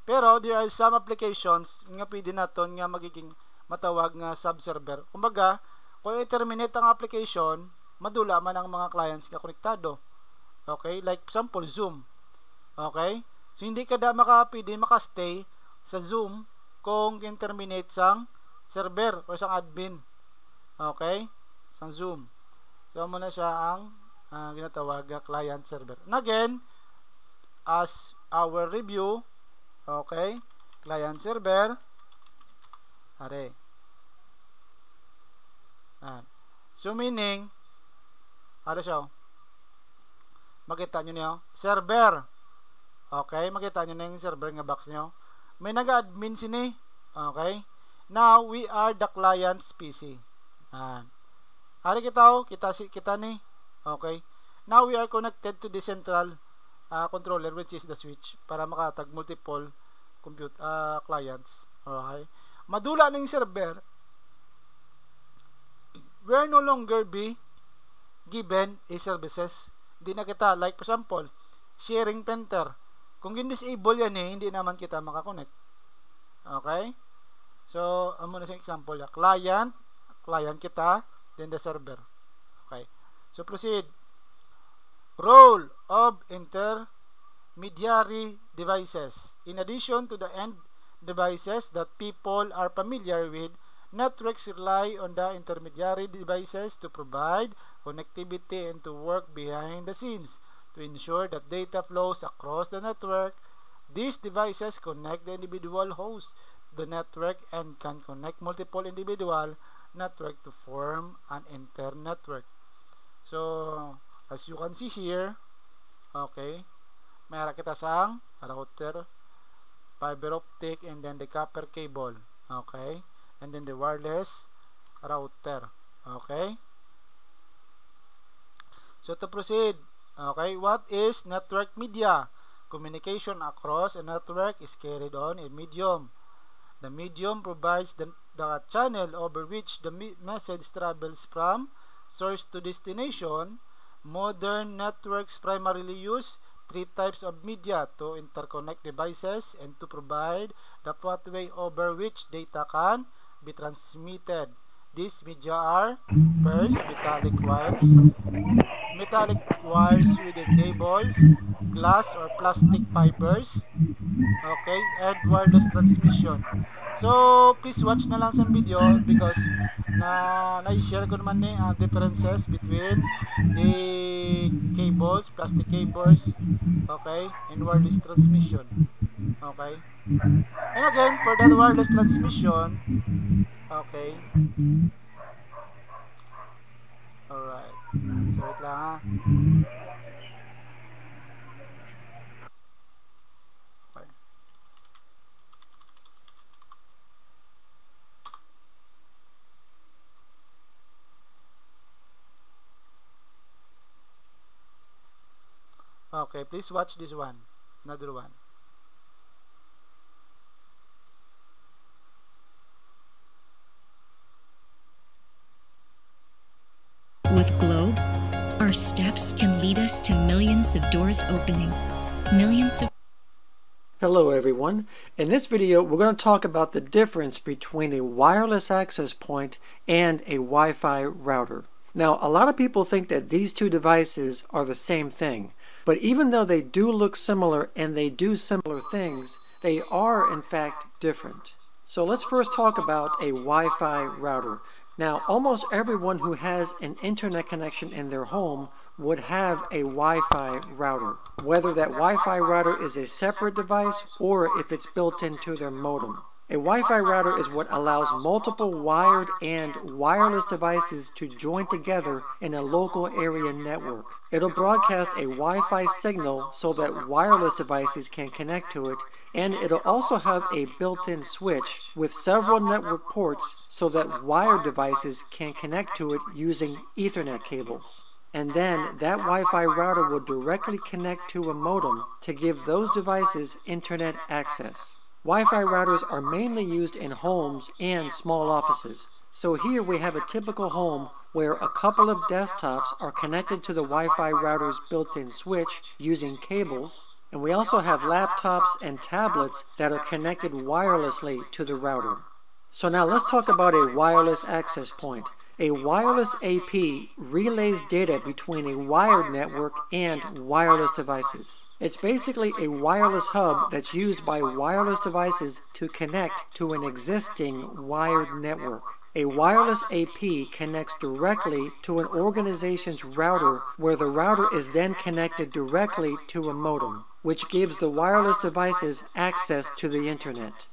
Pero, there are some applications nga pwede naton nga magiging matawag nga sub-server. Kumbaga, kung i-terminate ang application, madula man ang mga clients nga konektado. Okay? Like, example, Zoom. Okay? So, hindi ka da maka, pwede makastay sa Zoom kung in-terminate sang server or sang admin. Okay? Sang Zoom. So, mo na siya ang uh, ginatawag nga client server. And again, as our review, okay, client server, are. Ah. So, meaning, ano siya? oh? Makita nyo niyo? Server. Okay, makita nyo na yung server nga box nyo. May nag-admin sini. Okay? Now, we are the client's PC. Yan. Ari kita, kita, si- kita ni. Okay. Now, we are connected to the central uh, controller which is the switch para makatag multiple compute uh, clients. Okay. Madula ng server will no longer be given a services. Hindi na kita, like for example, sharing printer. Kung disable yan eh, hindi naman kita makakonect. Okay? So, ang muna sa example, ya. client, client kita, then the server. Okay. So, proceed. Role of intermediary devices. In addition to the end devices that people are familiar with, networks rely on the intermediary devices to provide connectivity and to work behind the scenes to ensure that data flows across the network. These devices connect the individual hosts the network and can connect multiple individual network to form an inter-network. So, as you can see here, okay, mayroon kita sang router, fiber optic, and then the copper cable. Okay, and then the wireless router. Okay. So to proceed, okay, what is network media? Communication across a network is carried on a medium. The medium provides the, the channel over which the me message travels from source to destination. Modern networks primarily use three types of media to interconnect devices and to provide the pathway over which data can be transmitted. These media are first metallic wires, metallic wires with the cables, glass or plastic fibers, okay, and wireless transmission. So, please watch na lang sa video because na na-share ko naman ni ang differences between the cables, plastic cables, okay, and wireless transmission. Okay? And again, for that wireless transmission, okay, mm-hmm. alright. So, wait lang ha. Okay. Okay, please watch this one. Another one. Our steps can lead us to millions of doors opening, millions of Hello everyone. In this video we're going to talk about the difference between a wireless access point and a Wi-Fi router. Now a lot of people think that these two devices are the same thing, but even though they do look similar and they do similar things, they are in fact different. So let's first talk about a Wi-Fi router. Now almost everyone who has an internet connection in their home would have a Wi-Fi router, whether that Wi-Fi router is a separate device or if it's built into their modem. A Wi-Fi router is what allows multiple wired and wireless devices to join together in a local area network. It'll broadcast a Wi-Fi signal so that wireless devices can connect to it, and it'll also have a built-in switch with several network ports so that wired devices can connect to it using Ethernet cables. And then that Wi-Fi router will directly connect to a modem to give those devices internet access. Wi-Fi routers are mainly used in homes and small offices. So here we have a typical home where a couple of desktops are connected to the Wi-Fi router's built-in switch using cables, and we also have laptops and tablets that are connected wirelessly to the router. So now let's talk about a wireless access point. A wireless AP relays data between a wired network and wireless devices. It's basically a wireless hub that's used by wireless devices to connect to an existing wired network. A wireless AP connects directly to an organization's router where the router is then connected directly to a modem, which gives the wireless devices access to the internet.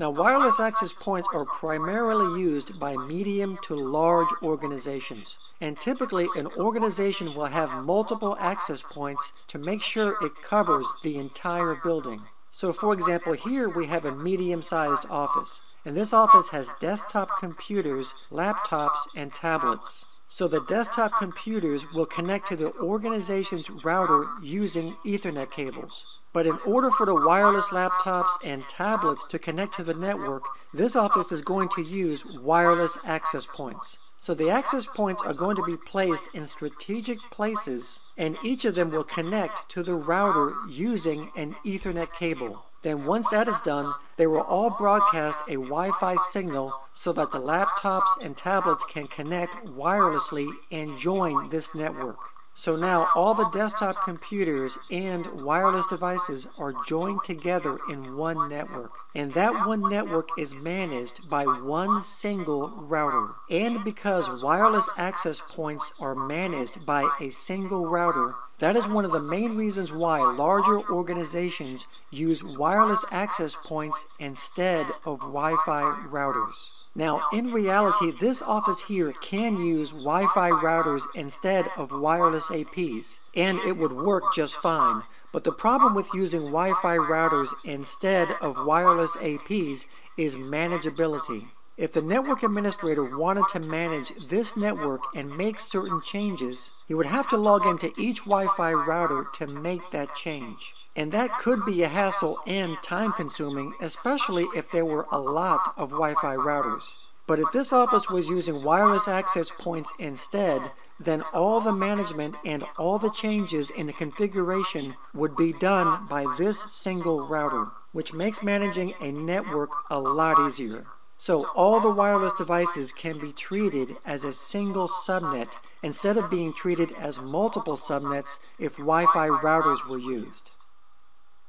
Now, wireless access points are primarily used by medium to large organizations. And typically, an organization will have multiple access points to make sure it covers the entire building. So, for example, here we have a medium sized office. And this office has desktop computers, laptops, and tablets. So the desktop computers will connect to the organization's router using Ethernet cables. But in order for the wireless laptops and tablets to connect to the network, this office is going to use wireless access points. So the access points are going to be placed in strategic places, and each of them will connect to the router using an Ethernet cable. Then once that is done, they will all broadcast a Wi-Fi signal so that the laptops and tablets can connect wirelessly and join this network. So now all the desktop computers and wireless devices are joined together in one network. And that one network is managed by one single router. And because wireless access points are managed by a single router, that is one of the main reasons why larger organizations use wireless access points instead of Wi-Fi routers. Now, in reality, this office here can use Wi-Fi routers instead of wireless APs, and it would work just fine. But the problem with using Wi-Fi routers instead of wireless APs is manageability. If the network administrator wanted to manage this network and make certain changes, he would have to log into each Wi-Fi router to make that change. And that could be a hassle and time consuming, especially if there were a lot of Wi-Fi routers. But if this office was using wireless access points instead, then all the management and all the changes in the configuration would be done by this single router, which makes managing a network a lot easier. So all the wireless devices can be treated as a single subnet instead of being treated as multiple subnets if Wi-Fi routers were used.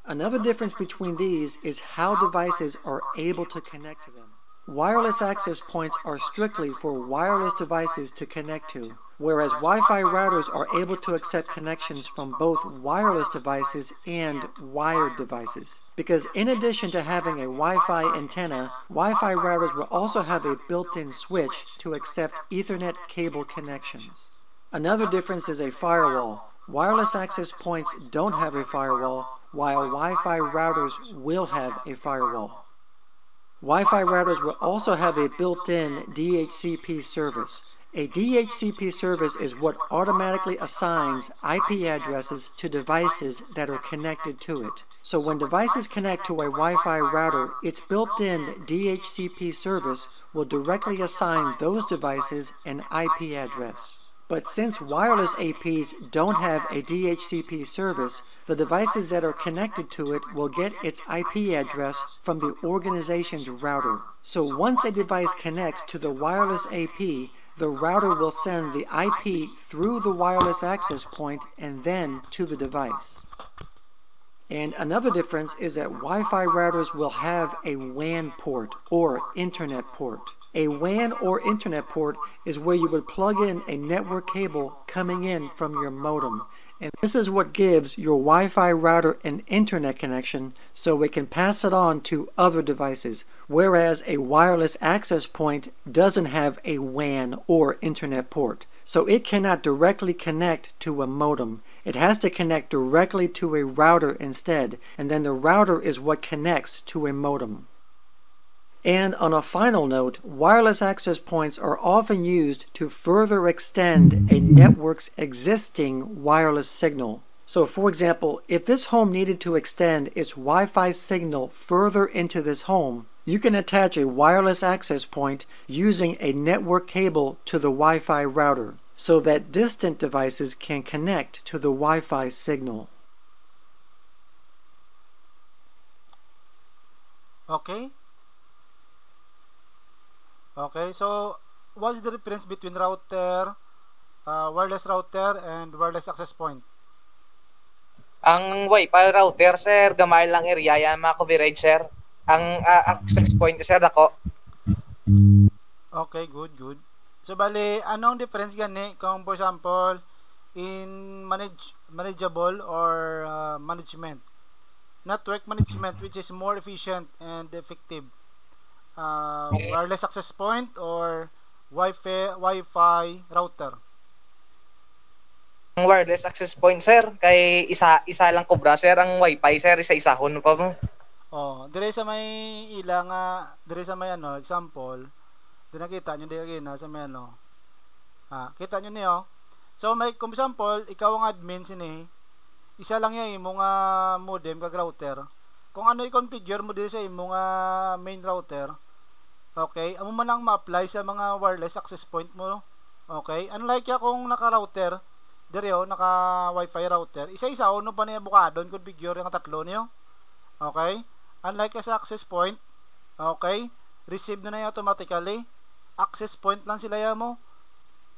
Another difference between these is how devices are able to connect to them. Wireless access points are strictly for wireless devices to connect to, whereas Wi-Fi routers are able to accept connections from both wireless devices and wired devices. Because in addition to having a Wi-Fi antenna, Wi-Fi routers will also have a built-in switch to accept Ethernet cable connections. Another difference is a firewall. Wireless access points don't have a firewall, while Wi-Fi routers will have a firewall. Wi-Fi routers will also have a built-in DHCP service. A DHCP service is what automatically assigns IP addresses to devices that are connected to it. So when devices connect to a Wi-Fi router, its built-in DHCP service will directly assign those devices an IP address. But since wireless APs don't have a DHCP service, the devices that are connected to it will get its IP address from the organization's router. So once a device connects to the wireless AP, the router will send the IP through the wireless access point and then to the device. And another difference is that Wi-Fi routers will have a WAN port or internet port. A WAN or internet port is where you would plug in a network cable coming in from your modem. And this is what gives your Wi-Fi router an internet connection so it can pass it on to other devices. Whereas a wireless access point doesn't have a WAN or internet port. So it cannot directly connect to a modem. It has to connect directly to a router instead, and then the router is what connects to a modem. And on a final note, wireless access points are often used to further extend a network's existing wireless signal. So for example, if this home needed to extend its Wi-Fi signal further into this home, you can attach a wireless access point using a network cable to the Wi-Fi router so that distant devices can connect to the Wi-Fi signal. Okay? Okay, so what is the difference between router, uh, wireless router, and wireless access point? Ang Wi-Fi router, sir, gamay lang area yan, mga coverage, sir. Ang uh, access point, sir, dako. Okay, good, good. So, bali, anong difference gani kung, for example, in manage manageable or uh, management? Network management, which is more efficient and effective. Uh, wireless access point or Wi-Fi, Wi-Fi router? Ang wireless access point, sir, kay isa isa lang kubra, sir, ang Wi-Fi, sir, isa-isahon pa mo. Oh, dire sa may ila nga, dire sa may ano, example, di nakita nyo di na sa may ano. Ah, kita nyo niyo. So may kung example, ikaw ang admin sini, isa lang yan imong uh, modem kag router. Kung ano i-configure mo dito sa imong uh, main router, okay, amo man lang ma-apply sa mga wireless access point mo. Okay? Unlike ya kung naka-router, dire oh, naka wifi router, isa-isa uno pa niya bukadon configure yung tatlo niyo. Okay? Unlike sa access point, okay, receive na na automatically. Access point lang sila ya mo.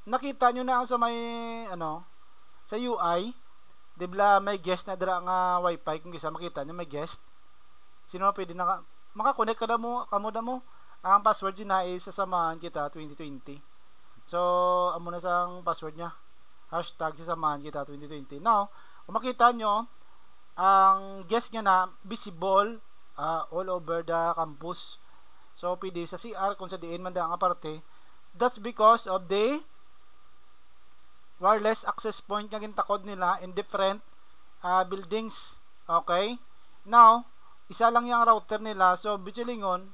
Nakita nyo na sa may, ano, sa UI, di ba may guest na dira nga wifi kung isa makita nyo may guest. Sino na pwede naka, makakonect ka na mo, kamo na mo. Ang password na is sasamahan kita 2020. So, amo na sang password niya. Hashtag sasamahan kita 2020. Now, kung makita nyo, ang guest niya na visible uh, all over the campus. So, pwede sa CR kung sa diin man ang aparte. That's because of the wireless access point nga gintakod nila in different uh, buildings. Okay? Now, isa lang yung router nila. So, bichilingon,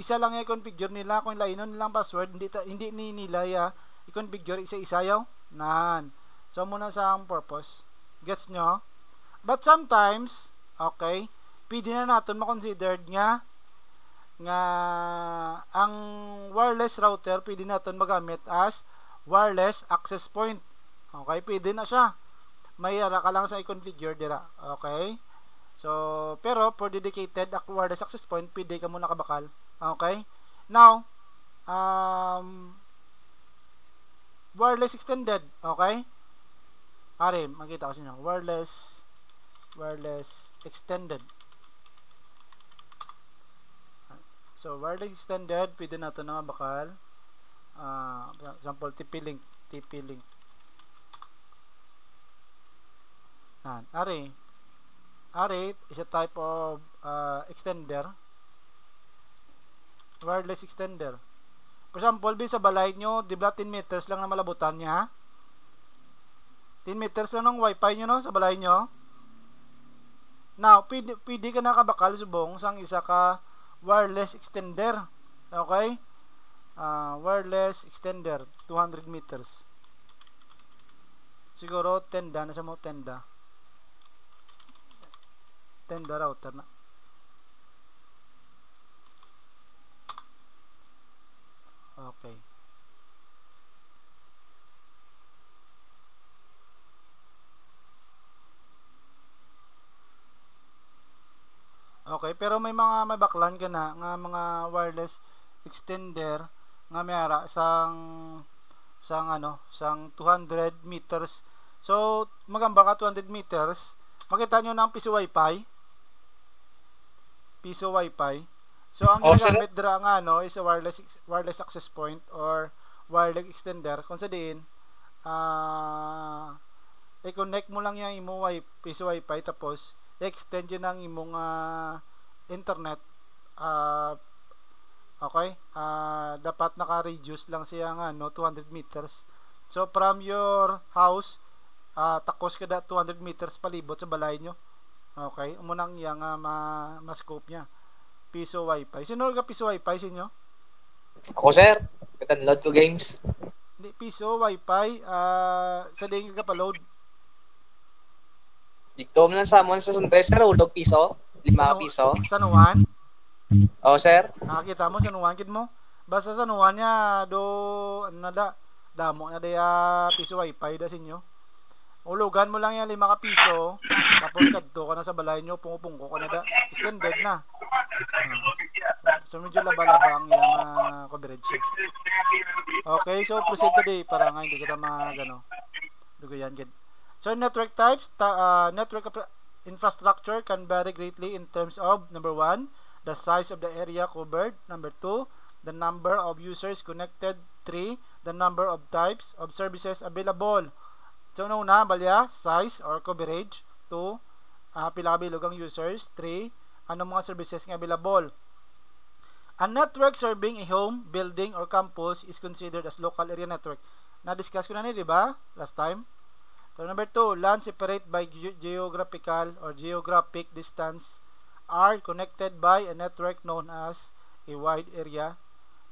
isa lang yung configure nila. Kung lainon nilang password, hindi, ta, hindi ni nila ya i-configure isa-isa yaw. Nan. So, muna sa ang purpose. Gets nyo? But sometimes, okay, pwede na natin makonsidered nga nga ang wireless router pwede natin magamit as wireless access point. Okay, pwede na siya. May ara ka lang sa i-configure dira. Okay? So, pero for dedicated, acquire the success point, pwede ka muna kabakal. Okay? Now, um, wireless extended. Okay? Ari, makita ko sa. Wireless, wireless extended. So, wireless extended, pwede na ito na mabakal. Uh, ah, example, TP-Link. TP-Link. Yan. Ari, R8 is a type of uh, extender. Wireless extender. For example bin sa balay nyo dibla 10 meters lang na malabutan niya 10 meters lang ng wifi nyo no sa balay nyo. Now pwede, pwede ka nakabakal subong sang isa ka wireless extender. Okay? Uh, wireless extender 200 meters. Siguro tenda na sa mo tenda. Tenda router na. Okay. Okay, pero may mga may baklan ka na nga mga wireless extender nga may ara sang sang ano, sang 200 meters. So, magamba ka 200 meters. Makita nyo ng piso wifi. Piso wifi. So, ang Oh, ginagamit dira nga ano is a wireless wireless access point or wireless extender. Kung sa diin ah i-connect mo lang yung imo wifi, piso wifi tapos extend yun ang imong uh, internet uh, okay uh, dapat naka-reduce lang siya nga no 200 meters. So from your house uh, takos kada 200 meters palibot sa balay nyo okay umunang yang uh, ma, ma scope nya piso wifi sino ka piso wifi sa inyo Ako, sir. Katanload ko games. hindi piso wifi uh, sa dingin ka pa load Dito mo lang sa amon sa Sunday, sir. Ulog piso. Lima San- piso. San Juan Oh, sir. nakakita mo San Juan kid mo basta San Juan nya do ano na da damo na daya piso wifi da sinyo ulugan mo lang yan lima ka piso. Tapos kadto ka na sa balay nyo pungupungko ka na da. Extended na. So medyo laba-laba ang yung uh, coverage. Okay so proceed today para nga hindi kita magano dugayan gid. So network types ta, uh, network infra- infrastructure can vary greatly in terms of number one the size of the area covered. Number two the number of users connected. Three the number of types of services available so una una balya size or coverage two uh, pila bilog ang users three ano mga services nga available a network serving a home building or campus is considered as local area network na discuss ko na ni di ba last time so number two land separate by ge- geographical or geographic distance are connected by a network known as a wide area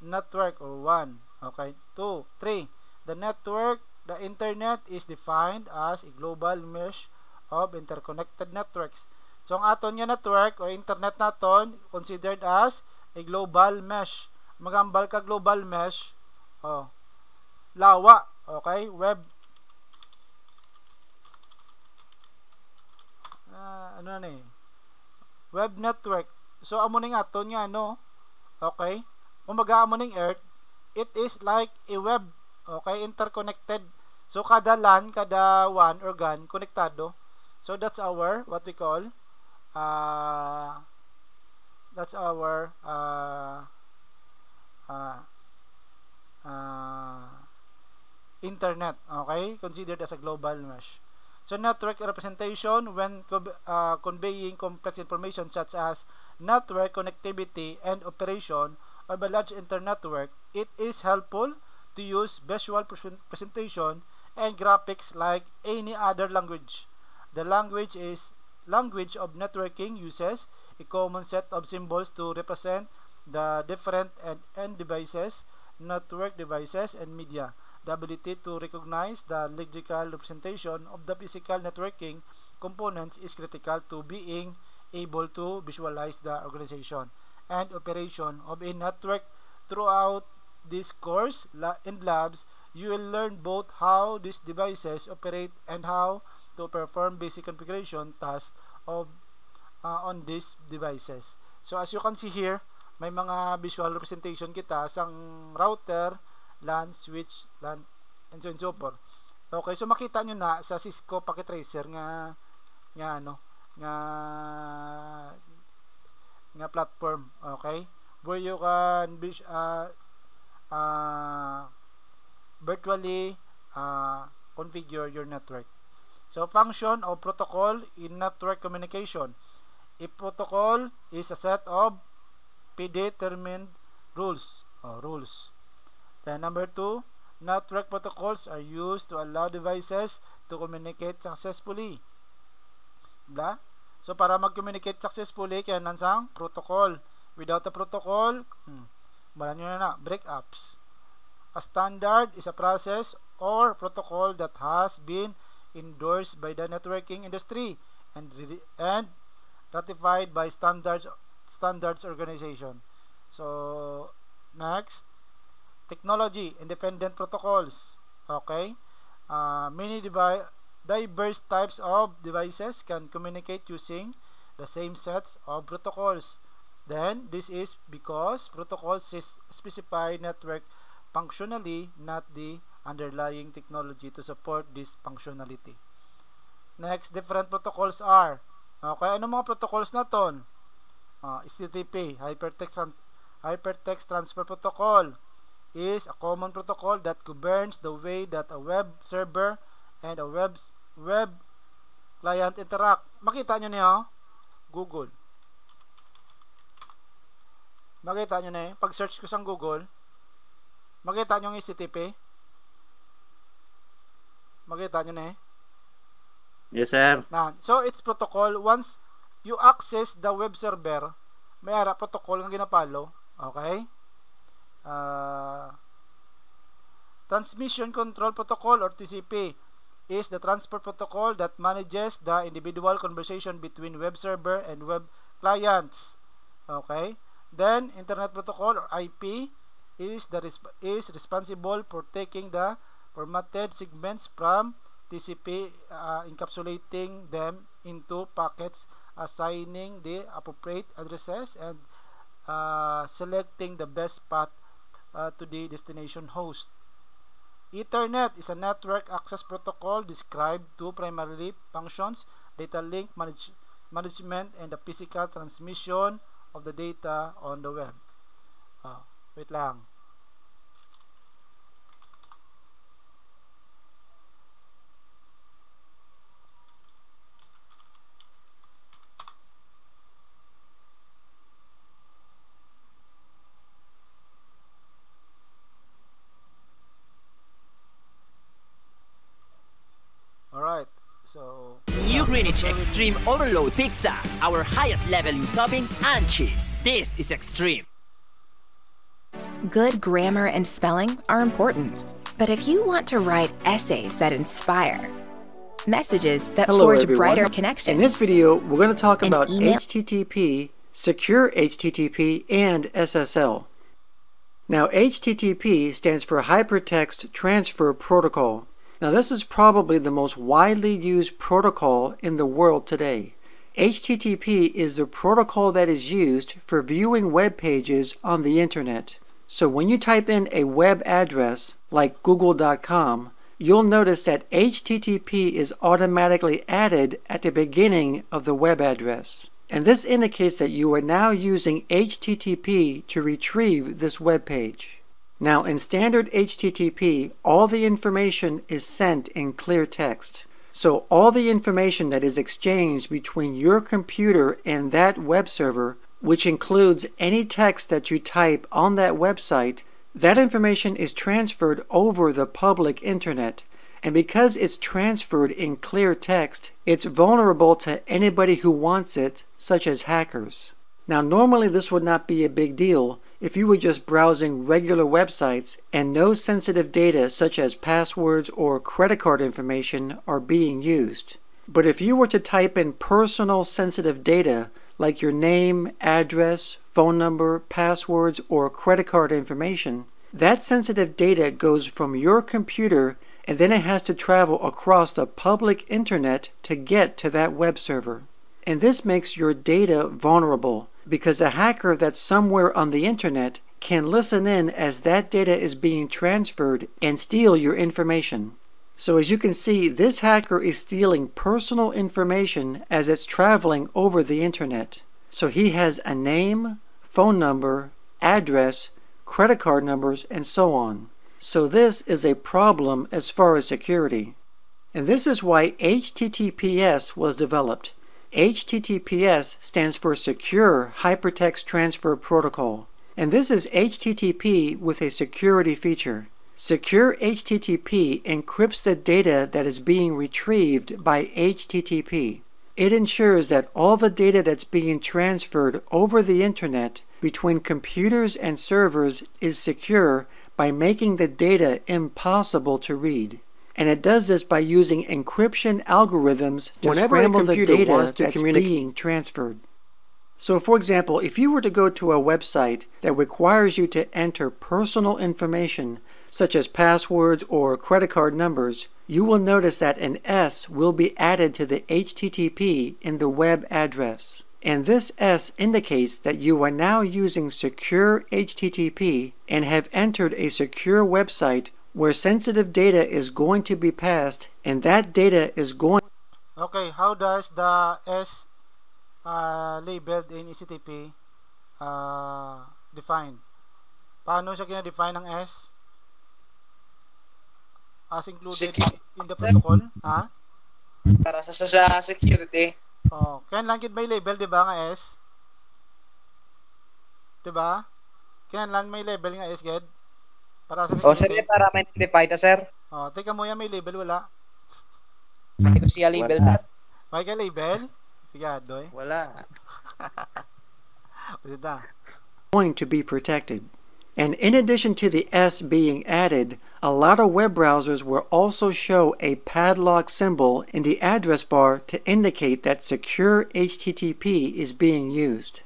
network or one. Okay. Two, three. The network, the internet is defined as a global mesh of interconnected networks. So ang aton nga network or internet naton considered as a global mesh. Magambal ka global mesh. Oh. Lawa. Okay? Web uh, ano na eh. Web network. So amo ning aton nga no. Okay? Umaga amo ning earth, it is like a web. Okay? Interconnected. So kada LAN, kada WAN or GAN konektado. So that's our what we call uh, that's our uh, uh, uh, internet okay considered as a global mesh so network representation when uh, conveying complex information such as network connectivity and operation of a large internet network it is helpful to use visual presentation and graphics like any other language the language is language of networking uses a common set of symbols to represent the different end, end devices, network devices, and media. The ability to recognize the logical representation of the physical networking components is critical to being able to visualize the organization and operation of a network throughout this course in labs you will learn both how these devices operate and how to perform basic configuration tasks of uh, on these devices. So as you can see here, may mga visual representation kita sang router, LAN, switch, LAN, and so on so forth. Okay, so makita nyo na sa Cisco Packet Tracer nga nga ano, nga nga platform, okay? Where you can uh, uh, virtually uh, configure your network. So, function of protocol in network communication. A protocol is a set of predetermined rules. Oh, rules. Then, number two, network protocols are used to allow devices to communicate successfully. Blah. So, para mag-communicate successfully, kaya nansang protocol. Without a protocol, hmm, wala na na, breakups. A standard is a process or protocol that has been endorsed by the networking industry and and ratified by standards standards organization. So next, technology independent protocols. Okay, uh, many diverse types of devices can communicate using the same sets of protocols. Then this is because protocols specify network functionally, not the underlying technology to support this functionality. Next, different protocols are. Okay, ano mga protocols na ton? Uh, HTTP, Hypertext, Hypertext Transfer Protocol, is a common protocol that governs the way that a web server and a web web client interact. Makita nyo niyo, Google. Makita nyo na eh. Pag search ko sa Google, makita nyo yung HTTP. Makita nyo na eh. Yes, sir. Na, so, it's protocol. Once you access the web server, may ara protocol nga ginapalo. Okay? Uh, Transmission Control Protocol or TCP is the transfer protocol that manages the individual conversation between web server and web clients. Okay? Then, Internet Protocol or IP is the is responsible for taking the formatted segments from TCP uh, encapsulating them into packets assigning the appropriate addresses and uh, selecting the best path uh, to the destination host. Ethernet is a network access protocol described two primarily functions, data link manage management and the physical transmission of the data on the web. Uh, Wait lang. Greenwich Extreme Overload Pizzas, our highest level in toppings and cheese. This is extreme. Good grammar and spelling are important. But if you want to write essays that inspire, messages that Hello forge everyone. brighter connections, In this video, we're going to talk about HTTP, secure HTTP, and SSL. Now, HTTP stands for Hypertext Transfer Protocol. Now, this is probably the most widely used protocol in the world today. HTTP is the protocol that is used for viewing web pages on the internet. So when you type in a web address like google.com, you'll notice that HTTP is automatically added at the beginning of the web address. And this indicates that you are now using HTTP to retrieve this web page. Now, in standard HTTP, all the information is sent in clear text. So, all the information that is exchanged between your computer and that web server, which includes any text that you type on that website, that information is transferred over the public internet. And because it's transferred in clear text, it's vulnerable to anybody who wants it, such as hackers. Now, normally this would not be a big deal if you were just browsing regular websites and no sensitive data such as passwords or credit card information are being used. But if you were to type in personal sensitive data like your name, address, phone number, passwords, or credit card information, that sensitive data goes from your computer and then it has to travel across the public internet to get to that web server. And this makes your data vulnerable because a hacker that's somewhere on the internet can listen in as that data is being transferred and steal your information. So as you can see, this hacker is stealing personal information as it's traveling over the internet. So he has a name, phone number, address, credit card numbers, and so on. So this is a problem as far as security. And this is why HTTPS was developed. HTTPS stands for Secure Hypertext Transfer Protocol. And this is HTTP with a security feature. Secure HTTP encrypts the data that is being retrieved by HTTP. It ensures that all the data that's being transferred over the internet between computers and servers is secure by making the data impossible to read. And it does this by using encryption algorithms to Whenever scramble the data that's being transferred. So, for example, if you were to go to a website that requires you to enter personal information, such as passwords or credit card numbers, you will notice that an S will be added to the HTTP in the web address. And this S indicates that you are now using secure HTTP and have entered a secure website where sensitive data is going to be passed, and that data is going Okay, how does the S uh, labeled in HTTP uh, define? Paano siya kina-define ng S? As included in the protocol? Ha? Para sa, sa, sa security. Oh, kaya lang gid may label, di ba, nga S? Di ba? Kaya lang may label nga S, gid? Para sa O, sir, para ma-identify ta, sir. Oh, teka mo yan, may label, wala? Hindi ko siya label, sir. May ka label? Sigado eh. Wala. <laughs> Basta. going to be protected. And in addition to the S being added, a lot of web browsers will also show a padlock symbol in the address bar to indicate that secure HTTP is being used.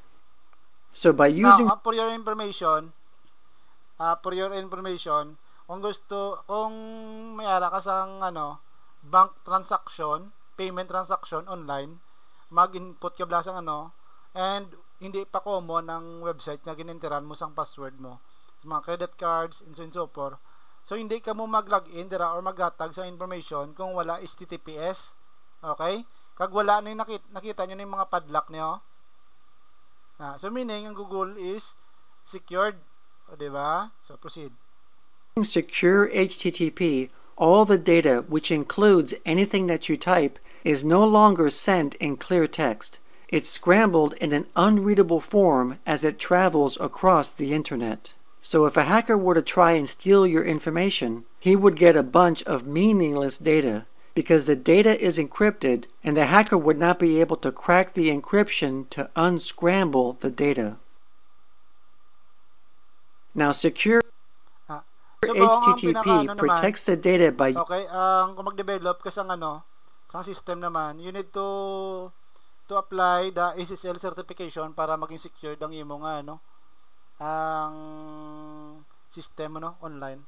So by using Now, uh, for your information, uh, for your information, kung gusto, kung may ara ka sang ano, bank transaction, payment transaction online, mag-input ka bla sang ano, and hindi pa common ang website na gininteran mo sang password mo sa mga credit cards and so and so forth. So hindi ka mo mag-login dira or maghatag sa information kung wala HTTPS. Okay? Kag wala na yung nakita, nakita nyo na yung mga padlock niyo. Ah, so meaning ang Google is secured, o, di ba? So proceed. secure HTTP, all the data, which includes anything that you type, is no longer sent in clear text. It's scrambled in an unreadable form as it travels across the internet. So if a hacker were to try and steal your information, he would get a bunch of meaningless data. because the data is encrypted and the hacker would not be able to crack the encryption to unscramble the data. Now, secure So, kung ang HTTP naman, protects the data by Okay, ang kung mag-develop kasi ang ano, sa system naman, you need to to apply the SSL certification para maging secured ang imo nga ano, ang system ano, online.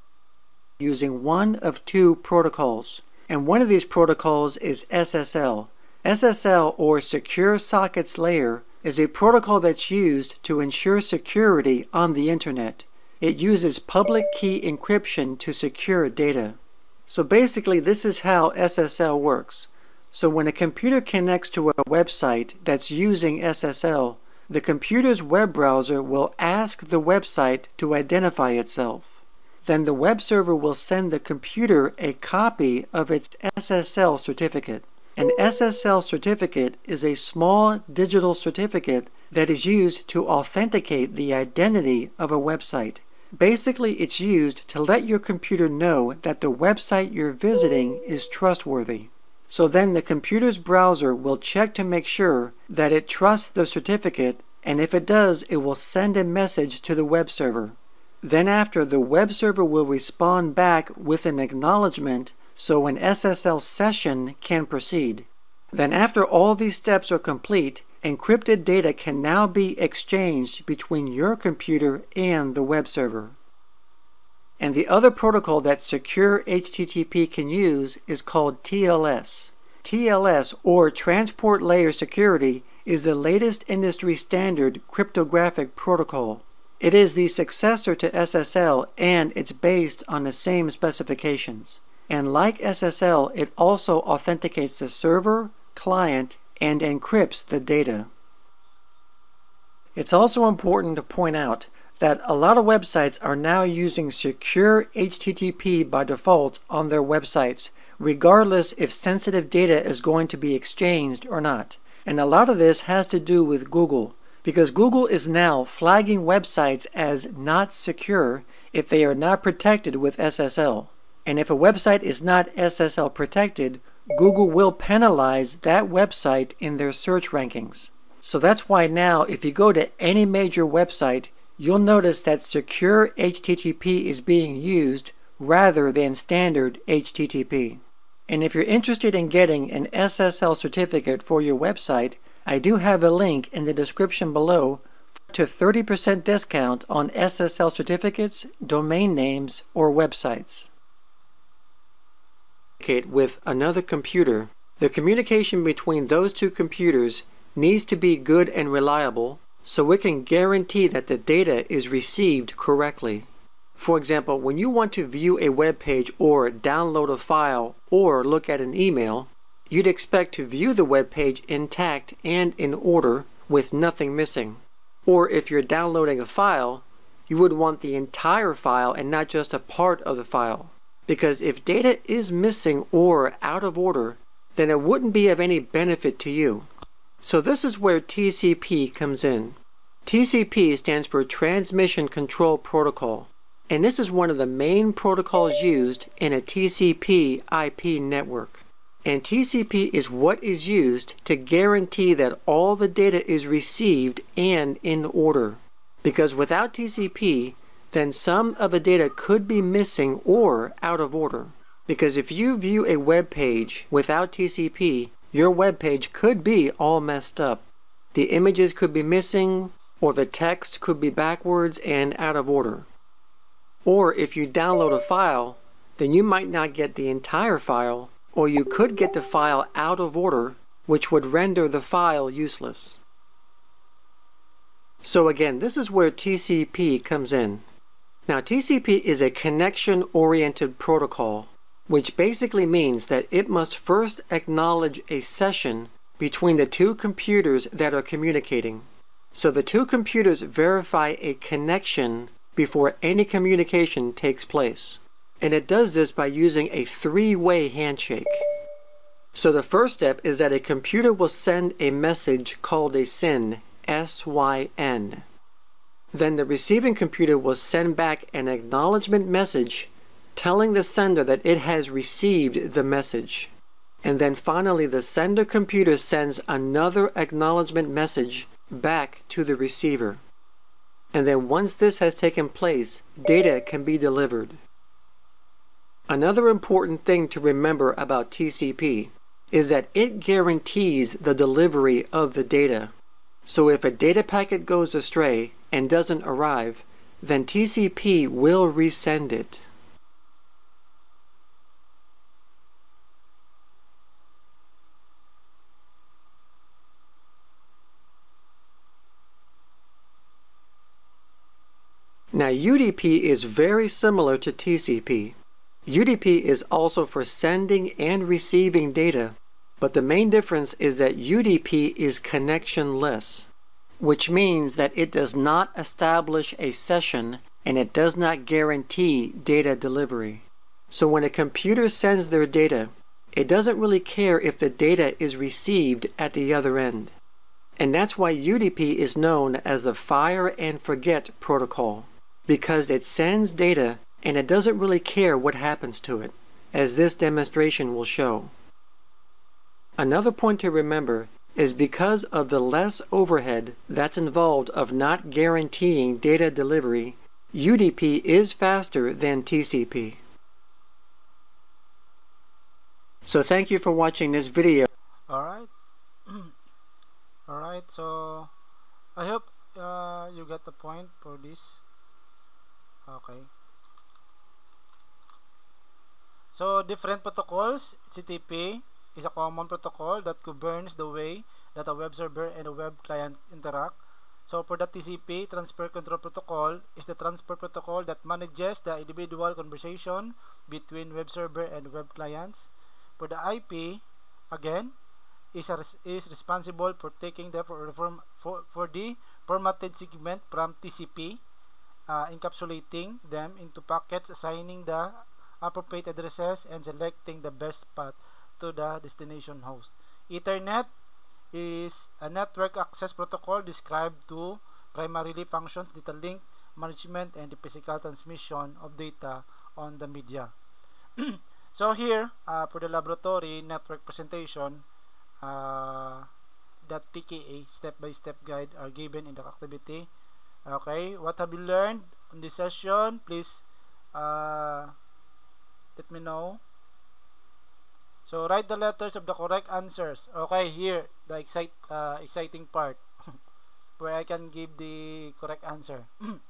using one of two protocols. And one of these protocols is SSL. SSL, or Secure Sockets Layer, is a protocol that's used to ensure security on the internet. It uses public key encryption to secure data. So basically, this is how SSL works. So when a computer connects to a website that's using SSL, the computer's web browser will ask the website to identify itself. Then the web server will send the computer a copy of its SSL certificate. An SSL certificate is a small digital certificate that is used to authenticate the identity of a website. Basically, it's used to let your computer know that the website you're visiting is trustworthy. So then the computer's browser will check to make sure that it trusts the certificate, and if it does, it will send a message to the web server. Then after, the web server will respond back with an acknowledgement so an SSL session can proceed. Then after all these steps are complete, encrypted data can now be exchanged between your computer and the web server. And the other protocol that secure HTTP can use is called TLS. TLS, or Transport Layer Security, is the latest industry standard cryptographic protocol. It is the successor to SSL and it's based on the same specifications. And like SSL, it also authenticates the server, client, and encrypts the data. It's also important to point out that a lot of websites are now using secure HTTP by default on their websites, regardless if sensitive data is going to be exchanged or not. And a lot of this has to do with Google, because Google is now flagging websites as not secure if they are not protected with SSL. And if a website is not SSL protected, Google will penalize that website in their search rankings. So that's why now, if you go to any major website, you'll notice that secure HTTP is being used rather than standard HTTP. And if you're interested in getting an SSL certificate for your website, I do have a link in the description below to 30% discount on SSL certificates, domain names, or websites. With another computer, the communication between those two computers needs to be good and reliable so it can guarantee that the data is received correctly. For example, when you want to view a web page or download a file or look at an email, you'd expect to view the web page intact and in order with nothing missing. Or if you're downloading a file, you would want the entire file and not just a part of the file. Because if data is missing or out of order, then it wouldn't be of any benefit to you. So this is where TCP comes in. TCP stands for Transmission Control Protocol, and this is one of the main protocols used in a TCP IP network. And TCP is what is used to guarantee that all the data is received and in order. Because without TCP, then some of the data could be missing or out of order. Because if you view a web page without TCP, your web page could be all messed up. The images could be missing, or the text could be backwards and out of order. Or if you download a file, then you might not get the entire file, or you could get the file out of order, which would render the file useless. So again, this is where TCP comes in. Now TCP is a connection-oriented protocol, which basically means that it must first acknowledge a session between the two computers that are communicating. So the two computers verify a connection before any communication takes place. And it does this by using a three-way handshake. So the first step is that a computer will send a message called a SYN, S-Y-N. Then the receiving computer will send back an acknowledgement message telling the sender that it has received the message. And then finally, the sender computer sends another acknowledgement message back to the receiver. And then once this has taken place, data can be delivered. Another important thing to remember about TCP is that it guarantees the delivery of the data. So if a data packet goes astray and doesn't arrive, then TCP will resend it. Now UDP is very similar to TCP. UDP is also for sending and receiving data, but the main difference is that UDP is connectionless, which means that it does not establish a session and it does not guarantee data delivery. So when a computer sends their data, it doesn't really care if the data is received at the other end. And that's why UDP is known as the fire and forget protocol, because it sends data and it doesn't really care what happens to it, as this demonstration will show. Another point to remember is because of the less overhead that's involved of not guaranteeing data delivery, UDP is faster than TCP. So thank you for watching this video. Alright. <clears throat> Alright, so I hope uh, you get the point for this. Okay. So different protocols, HTTP is a common protocol that governs the way that a web server and a web client interact. So for the TCP, Transfer Control Protocol is the transfer protocol that manages the individual conversation between web server and web clients. For the IP, again, is, a, is responsible for taking the for, for, for the formatted segment from TCP, uh, encapsulating them into packets, assigning the appropriate addresses, and selecting the best path to the destination host. Ethernet is a network access protocol described to primarily functions data link management and the physical transmission of data on the media. <clears throat> so here, uh, for the laboratory network presentation, uh, that PKA step-by-step -step guide are given in the activity. Okay, what have you learned in this session? Please uh, let me know. So write the letters of the correct answers. Okay, here the excite uh, exciting part <laughs> where I can give the correct answer. <clears throat>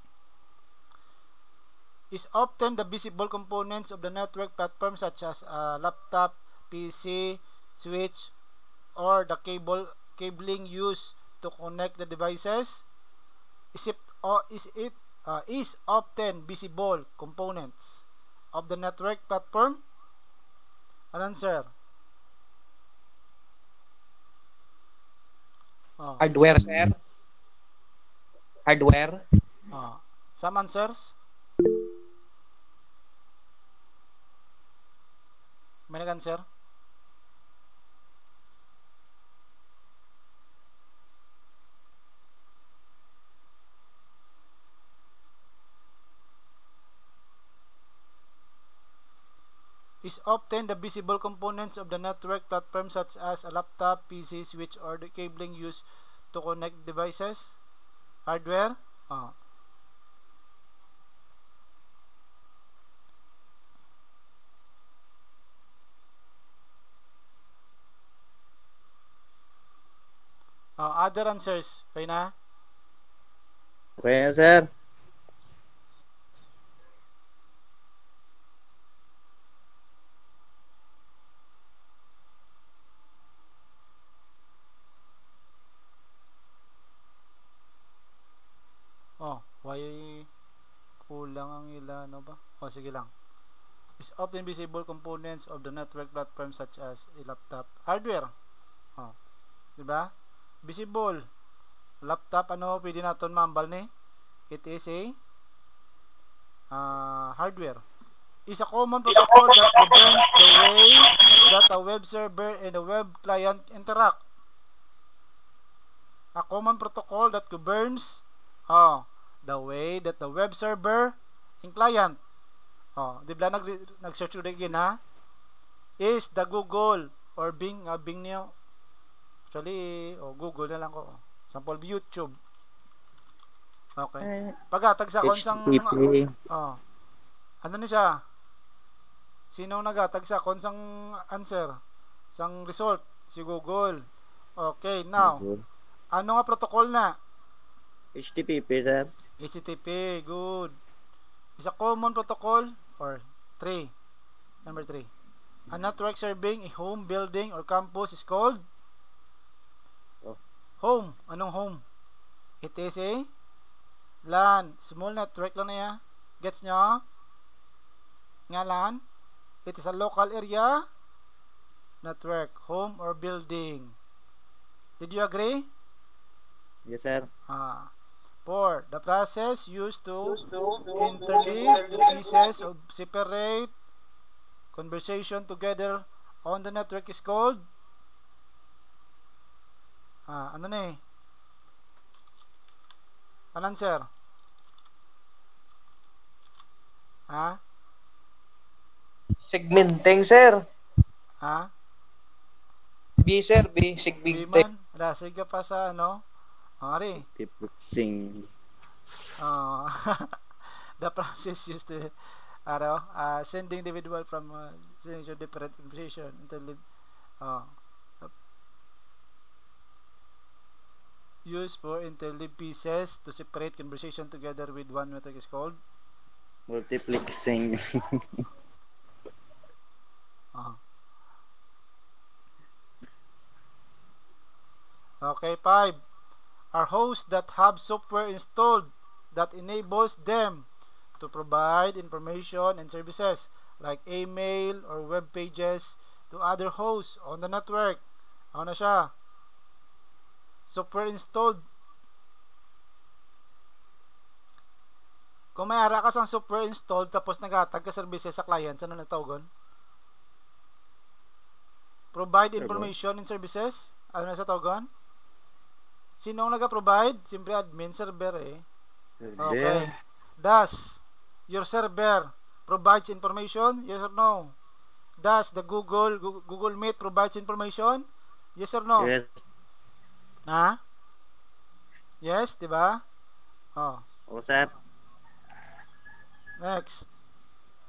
is often the visible components of the network platform such as a laptop, PC, switch, or the cable cabling used to connect the devices. Is it or is it uh, is often visible components of the network platform? An answer. Oh. Hardware, sir. Hardware. Oh. Some answers? May nag-answer? Is often the visible components of the network platform such as a laptop, PC, switch, or the cabling used to connect devices. Hardware. Oh. Oh, other answers. Okay na? Okay, sir. Oh, why kulang ang ilan, ano ba? Oh, sige lang. Is often visible components of the network platform such as a laptop. Hardware. Oh. 'Di ba? Visible. Laptop ano pwede naton mambal ni? It is a uh, hardware. Is a common protocol that governs the way that a web server and a web client interact. A common protocol that governs oh, the way that the web server and client oh, di ba nag nag-search ulit again ha is the Google or Bing, uh, Bing niyo. Actually, o Google na lang ko. Sample YouTube. Okay. Pagatag sa konsang HTTP. oh. Ano ni siya? Sino nagatag sa konsang answer? Sang result? Si Google. Okay, now. Ano nga protocol na? HTTP, sir. HTTP, good. Is a common protocol or 3. Number 3. A network serving a home building or campus is called Oh. home. Anong home? It is a LAN. Small network lang na ya. Gets nyo? Nga LAN? It is a local area network, home or building. Did you agree? Yes, sir. Ah. 4. The process used to interleave pieces of separate conversation together on the network is called ah, ano na eh? Ano answer? Ha? Segmenting, sir. Ha? B, sir. B. Segmenting. Biman? Dasig ka pa sa ano? Ari. Multiplexing. Oh. <laughs> the process used to ano, uh, sending individual from uh, sending to different conversation until uh, used for interleave pieces to separate conversation together with one network is called Multiplexing. <laughs> uh, okay five are hosts that have software installed that enables them to provide information and services like email or web pages to other hosts on the network. Ano na siya? Software installed. Kung may ara ka sa software installed tapos nagatag ka services sa client, ano na tawgon? Provide information and services? Ano na sa tawgon? Sino ang nag-provide? Siyempre admin server eh. Okay. Does your server provides information? Yes or no? Does the Google Google Meet provides information? Yes or no? Yes. Ha? Yes, 'di ba? Oh, O, sir. next.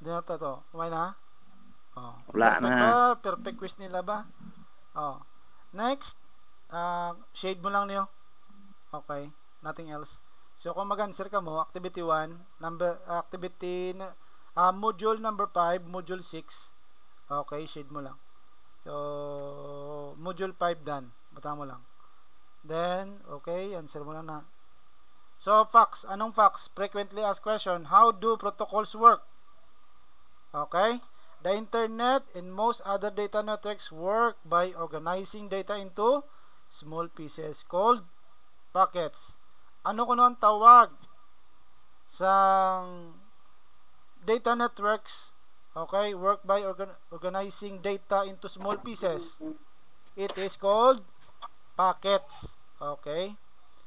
Hindi na to, to. Kumay na? Oh. Wala na. Ba? Perfect quiz nila ba? Oh. Next, ah, shade mo lang niyo. Okay, nothing else. So kung mag-answer ka mo, activity 1, number activity ah, module number 5, module 6. Okay, shade mo lang. So module 5 done. Bata mo lang. Then, okay, answer mo lang na. So facts, anong facts? Frequently asked question, how do protocols work? Okay? The internet and most other data networks work by organizing data into small pieces called packets. Ano kuno ang tawag sa data networks? Okay, work by organ- organizing data into small pieces. It is called packets. Okay?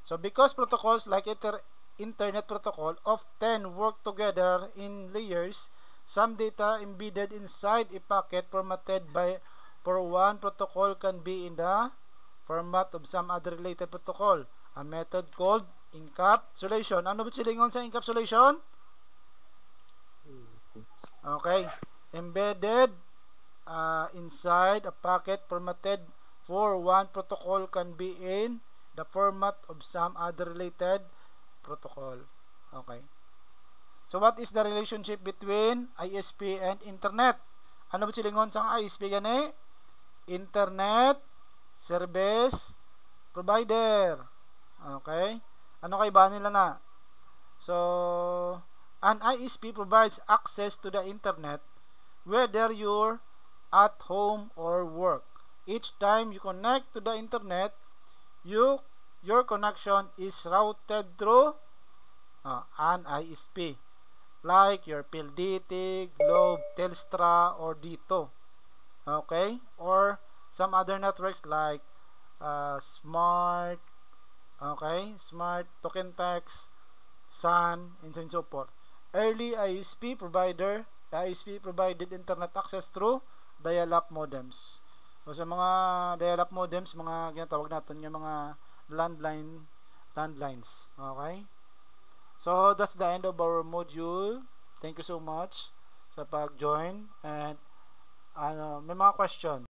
So because protocols like inter- internet protocol often work together in layers, some data embedded inside a packet formatted by for one protocol can be in the format of some other related protocol. A method called encapsulation. Ano ba silingon sa encapsulation? Okay. Embedded uh, inside a packet formatted for one protocol can be in the format of some other related protocol. Okay. So what is the relationship between ISP and internet? Ano ba silingon sa ISP gani? Internet Service Provider. Okay? Ano kay ba nila na? So, an ISP provides access to the internet whether you're at home or work. Each time you connect to the internet, you your connection is routed through uh, an ISP like your PLDT, Globe, Telstra, or Dito. Okay? Or some other networks like uh, Smart, okay? Smart, Token Text, Sun, and so on and so forth. Early ISP provider, ISP provided internet access through dial-up modems. So, sa mga dial-up modems, mga ginatawag natin yung mga landline landlines. Okay? So, that's the end of our module. Thank you so much sa pag-join and ano, may mga question.